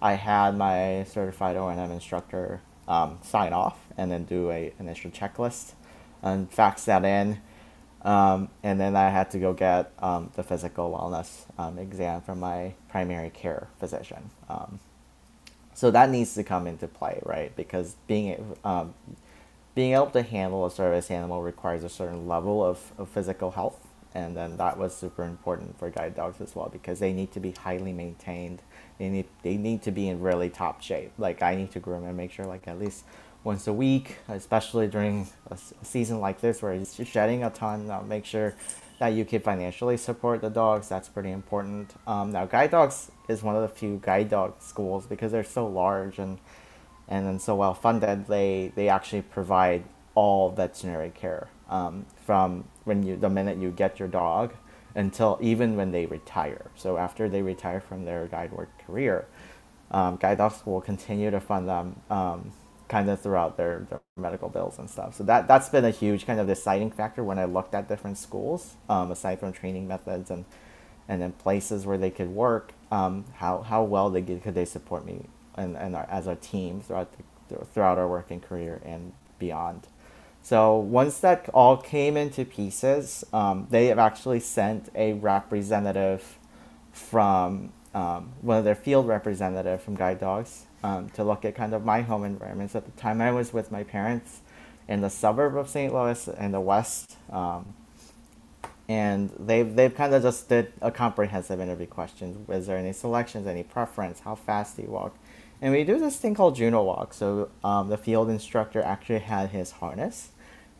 I had my certified O&M instructor um, sign off and then do a initial checklist and fax that in. Um, and then I had to go get um, the physical wellness um, exam from my primary care physician. Um, so that needs to come into play, right? Because being um, being able to handle a service animal requires a certain level of, of physical health, and then that was super important for guide dogs as well because they need to be highly maintained. They need they need to be in really top shape. Like I need to groom and make sure like at least once a week, especially during a season like this where it's shedding a ton. Uh, make sure that you can financially support the dogs. That's pretty important. Um, now, guide dogs is one of the few guide dog schools because they're so large and and then so well funded. They they actually provide all veterinary care um, from when you the minute you get your dog until even when they retire. So after they retire from their guide work career, um, guide dogs will continue to fund them um, kind of throughout their, their medical bills and stuff. So that that's been a huge kind of deciding factor when I looked at different schools, um, aside from training methods and and then places where they could work. Um, how how well they could, could they support me and and our, as a team throughout the, throughout our working career and beyond. So once that all came into pieces, um, they have actually sent a representative from um, one of their field representative from Guide Dogs um, to look at kind of my home environments. At the time, I was with my parents in the suburb of St. Louis in the west, um, and they've they've kind of just did a comprehensive interview questions. Was there any selections, any preference? How fast do you walk? And we do this thing called Juno walk. So um, the field instructor actually had his harness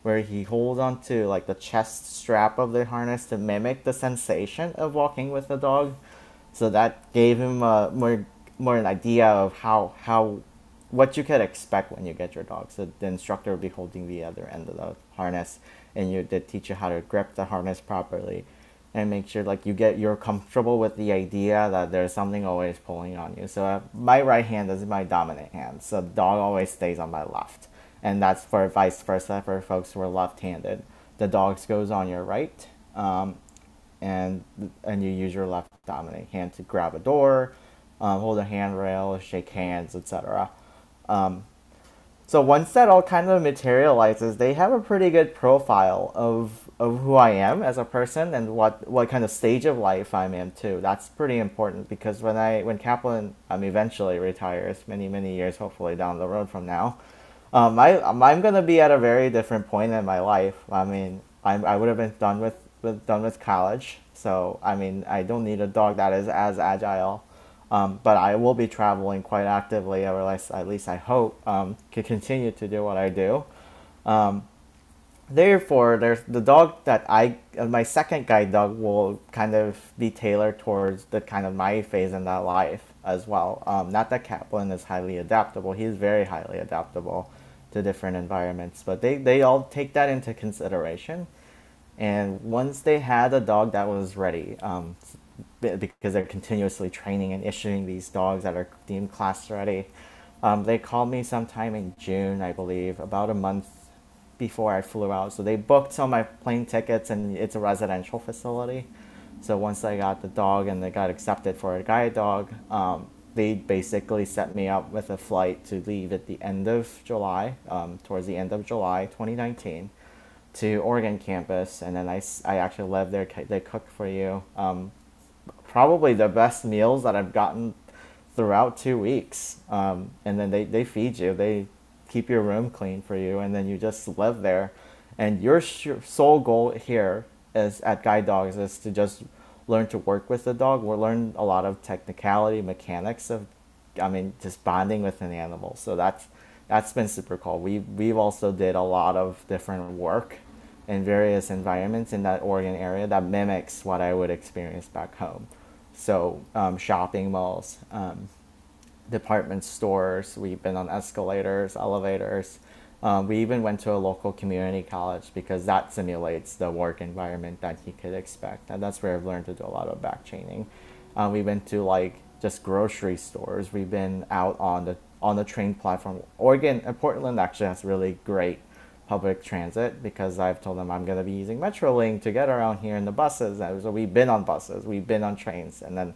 where he holds onto like the chest strap of the harness to mimic the sensation of walking with the dog. So that gave him a more more an idea of how how what you could expect when you get your dog. So the instructor will be holding the other end of the harness, and you did teach you how to grip the harness properly, and make sure like you get you're comfortable with the idea that there's something always pulling on you. So uh, my right hand is my dominant hand, so the dog always stays on my left and that's for vice versa for folks who are left-handed. The dog goes on your right, um, and and you use your left dominant hand to grab a door, um, hold a handrail, shake hands, etc. Um, so once that all kind of materializes, they have a pretty good profile of of who I am as a person and what what kind of stage of life I'm in too. That's pretty important because when I when Kaplan um, eventually retires, many many years hopefully down the road from now, um, I I'm gonna be at a very different point in my life. I mean, I'm I would have been done with, with done with college, so I mean, I don't need a dog that is as agile. Um, but I will be traveling quite actively, or at least, at least I hope, um, to continue to do what I do. Um, therefore, there's the dog that I, uh, my second guide dog will kind of be tailored towards the kind of my phase in that life as well. Um, not that Kaplan is highly adaptable; he's very highly adaptable to different environments. But they, they all take that into consideration. And once they had a dog that was ready, um, because they're continuously training and issuing these dogs that are deemed class ready, um, they called me sometime in June, I believe, about a month before I flew out. So they booked some of my plane tickets, and it's a residential facility. So once I got the dog and they got accepted for a guide dog, um, they basically set me up with a flight to leave at the end of July, um, towards the end of July 2019, to Oregon campus. And then I, I actually lived there. They cook for you. Um, probably the best meals that I've gotten throughout two weeks. Um, and then they, they feed you. They keep your room clean for you. And then you just live there. And your sole goal here is at Guide Dogs is to just learn to work with the dog. We learn a lot of technicality, mechanics of, I mean, just bonding with an animal. So that's that's been super cool. We we've also did a lot of different work in various environments in that Oregon area that mimics what I would experience back home. So um, shopping malls, um, department stores. We've been on escalators, elevators. Um, we even went to a local community college because that simulates the work environment that you could expect. And that's where I've learned to do a lot of back chaining. Um, we went to like just grocery stores. We've been out on the on the train platform. Oregon and Portland actually has really great public transit because I've told them I'm going to be using MetroLink to get around here in the buses. So we've been on buses, we've been on trains, and then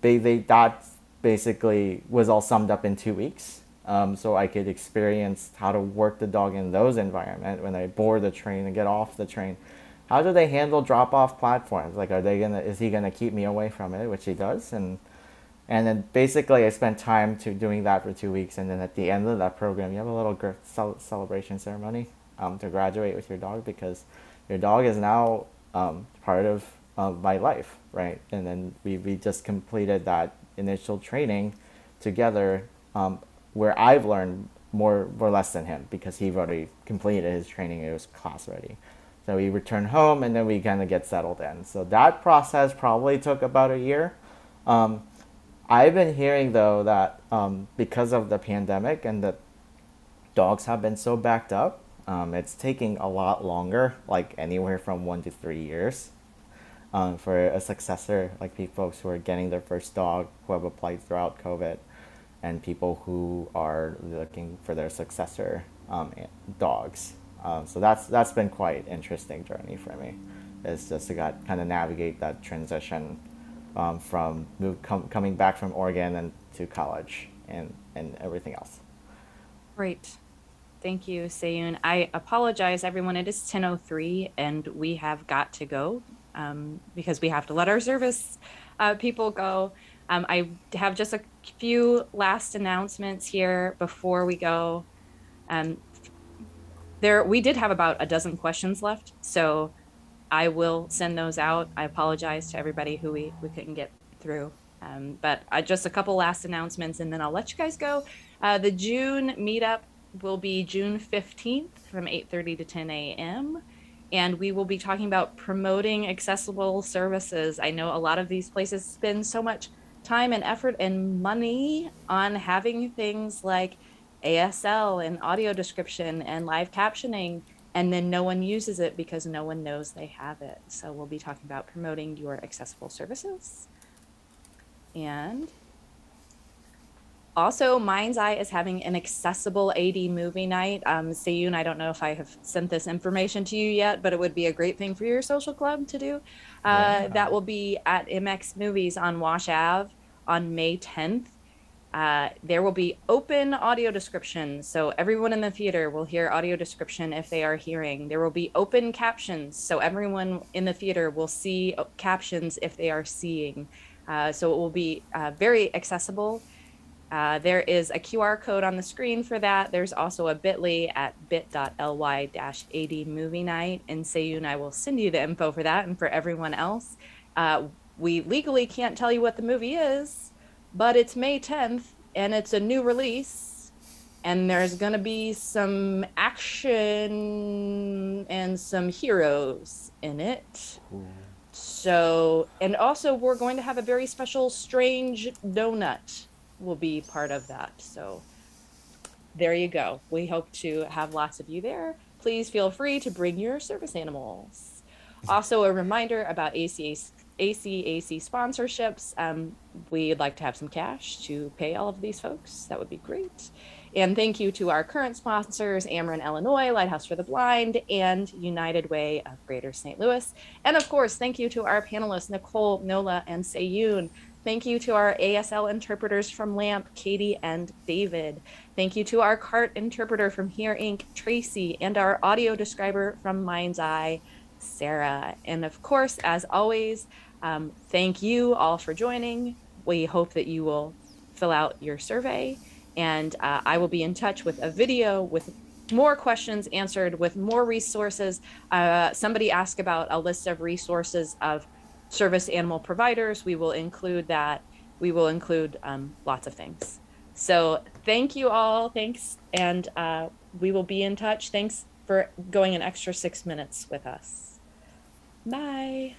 they they that basically was all summed up in two weeks. Um, so I could experience how to work the dog in those environments when I board the train and get off the train. How do they handle drop-off platforms? Like, are they gonna? Is he gonna keep me away from it, which he does, and and then basically I spent time to doing that for two weeks, and then at the end of that program, you have a little cel- celebration ceremony um, to graduate with your dog because your dog is now um, part of, of my life, right? And then we, we just completed that initial training together um, where I've learned more or less than him because he already completed his training, it was class ready. So we return home and then we kind of get settled in. So that process probably took about a year. Um, I've been hearing though that um, because of the pandemic and the dogs have been so backed up, um, it's taking a lot longer, like anywhere from one to three years, um, for a successor, like people folks who are getting their first dog who have applied throughout COVID, and people who are looking for their successor um, dogs. Um, so that's that's been quite interesting journey for me. Is just to got, kind of navigate that transition um, from move, com- coming back from Oregon and to college and, and everything else. Great. Thank you, Seyoon. I apologize, everyone. It is 10:03, and we have got to go um, because we have to let our service uh, people go. Um, I have just a few last announcements here before we go. Um, there, we did have about a dozen questions left, so I will send those out. I apologize to everybody who we, we couldn't get through. Um, but uh, just a couple last announcements, and then I'll let you guys go. Uh, the June meetup will be June 15th from 8:30 to 10 a.m. And we will be talking about promoting accessible services. I know a lot of these places spend so much time and effort and money on having things like ASL and audio description and live captioning, and then no one uses it because no one knows they have it. So we'll be talking about promoting your accessible services. And also, MindsEye is having an accessible AD movie night. Um, Seyoon, I don't know if I have sent this information to you yet, but it would be a great thing for your social club to do. Uh, yeah. That will be at MX Movies on Wash Ave on May 10th. Uh, there will be open audio description. So everyone in the theater will hear audio description if they are hearing. There will be open captions. So everyone in the theater will see captions if they are seeing. Uh, so it will be uh, very accessible. Uh, there is a QR code on the screen for that. There's also a bit.ly at bit.ly AD movie night. And Seyoon and I will send you the info for that and for everyone else. Uh, we legally can't tell you what the movie is, but it's May 10th and it's a new release. And there's going to be some action and some heroes in it. Ooh. So, and also, we're going to have a very special strange donut will be part of that. So there you go. We hope to have lots of you there. Please feel free to bring your service animals. Also, a reminder about ACAC, ACAC sponsorships. Um, we'd like to have some cash to pay all of these folks. That would be great. And thank you to our current sponsors, Ameren, Illinois, Lighthouse for the Blind, and United Way of Greater St. Louis. And of course, thank you to our panelists, Nicole, Nola, and Seyoon. Thank you to our ASL interpreters from LAMP, Katie and David. Thank you to our CART interpreter from Here Inc., Tracy, and our audio describer from MindsEye, Sarah. And of course, as always, um, thank you all for joining. We hope that you will fill out your survey, and uh, I will be in touch with a video with more questions answered, with more resources. Uh, somebody asked about a list of resources of service animal providers. We will include that. We will include um, lots of things. So thank you all. Thanks. And uh, we will be in touch. Thanks for going an extra six minutes with us. Bye.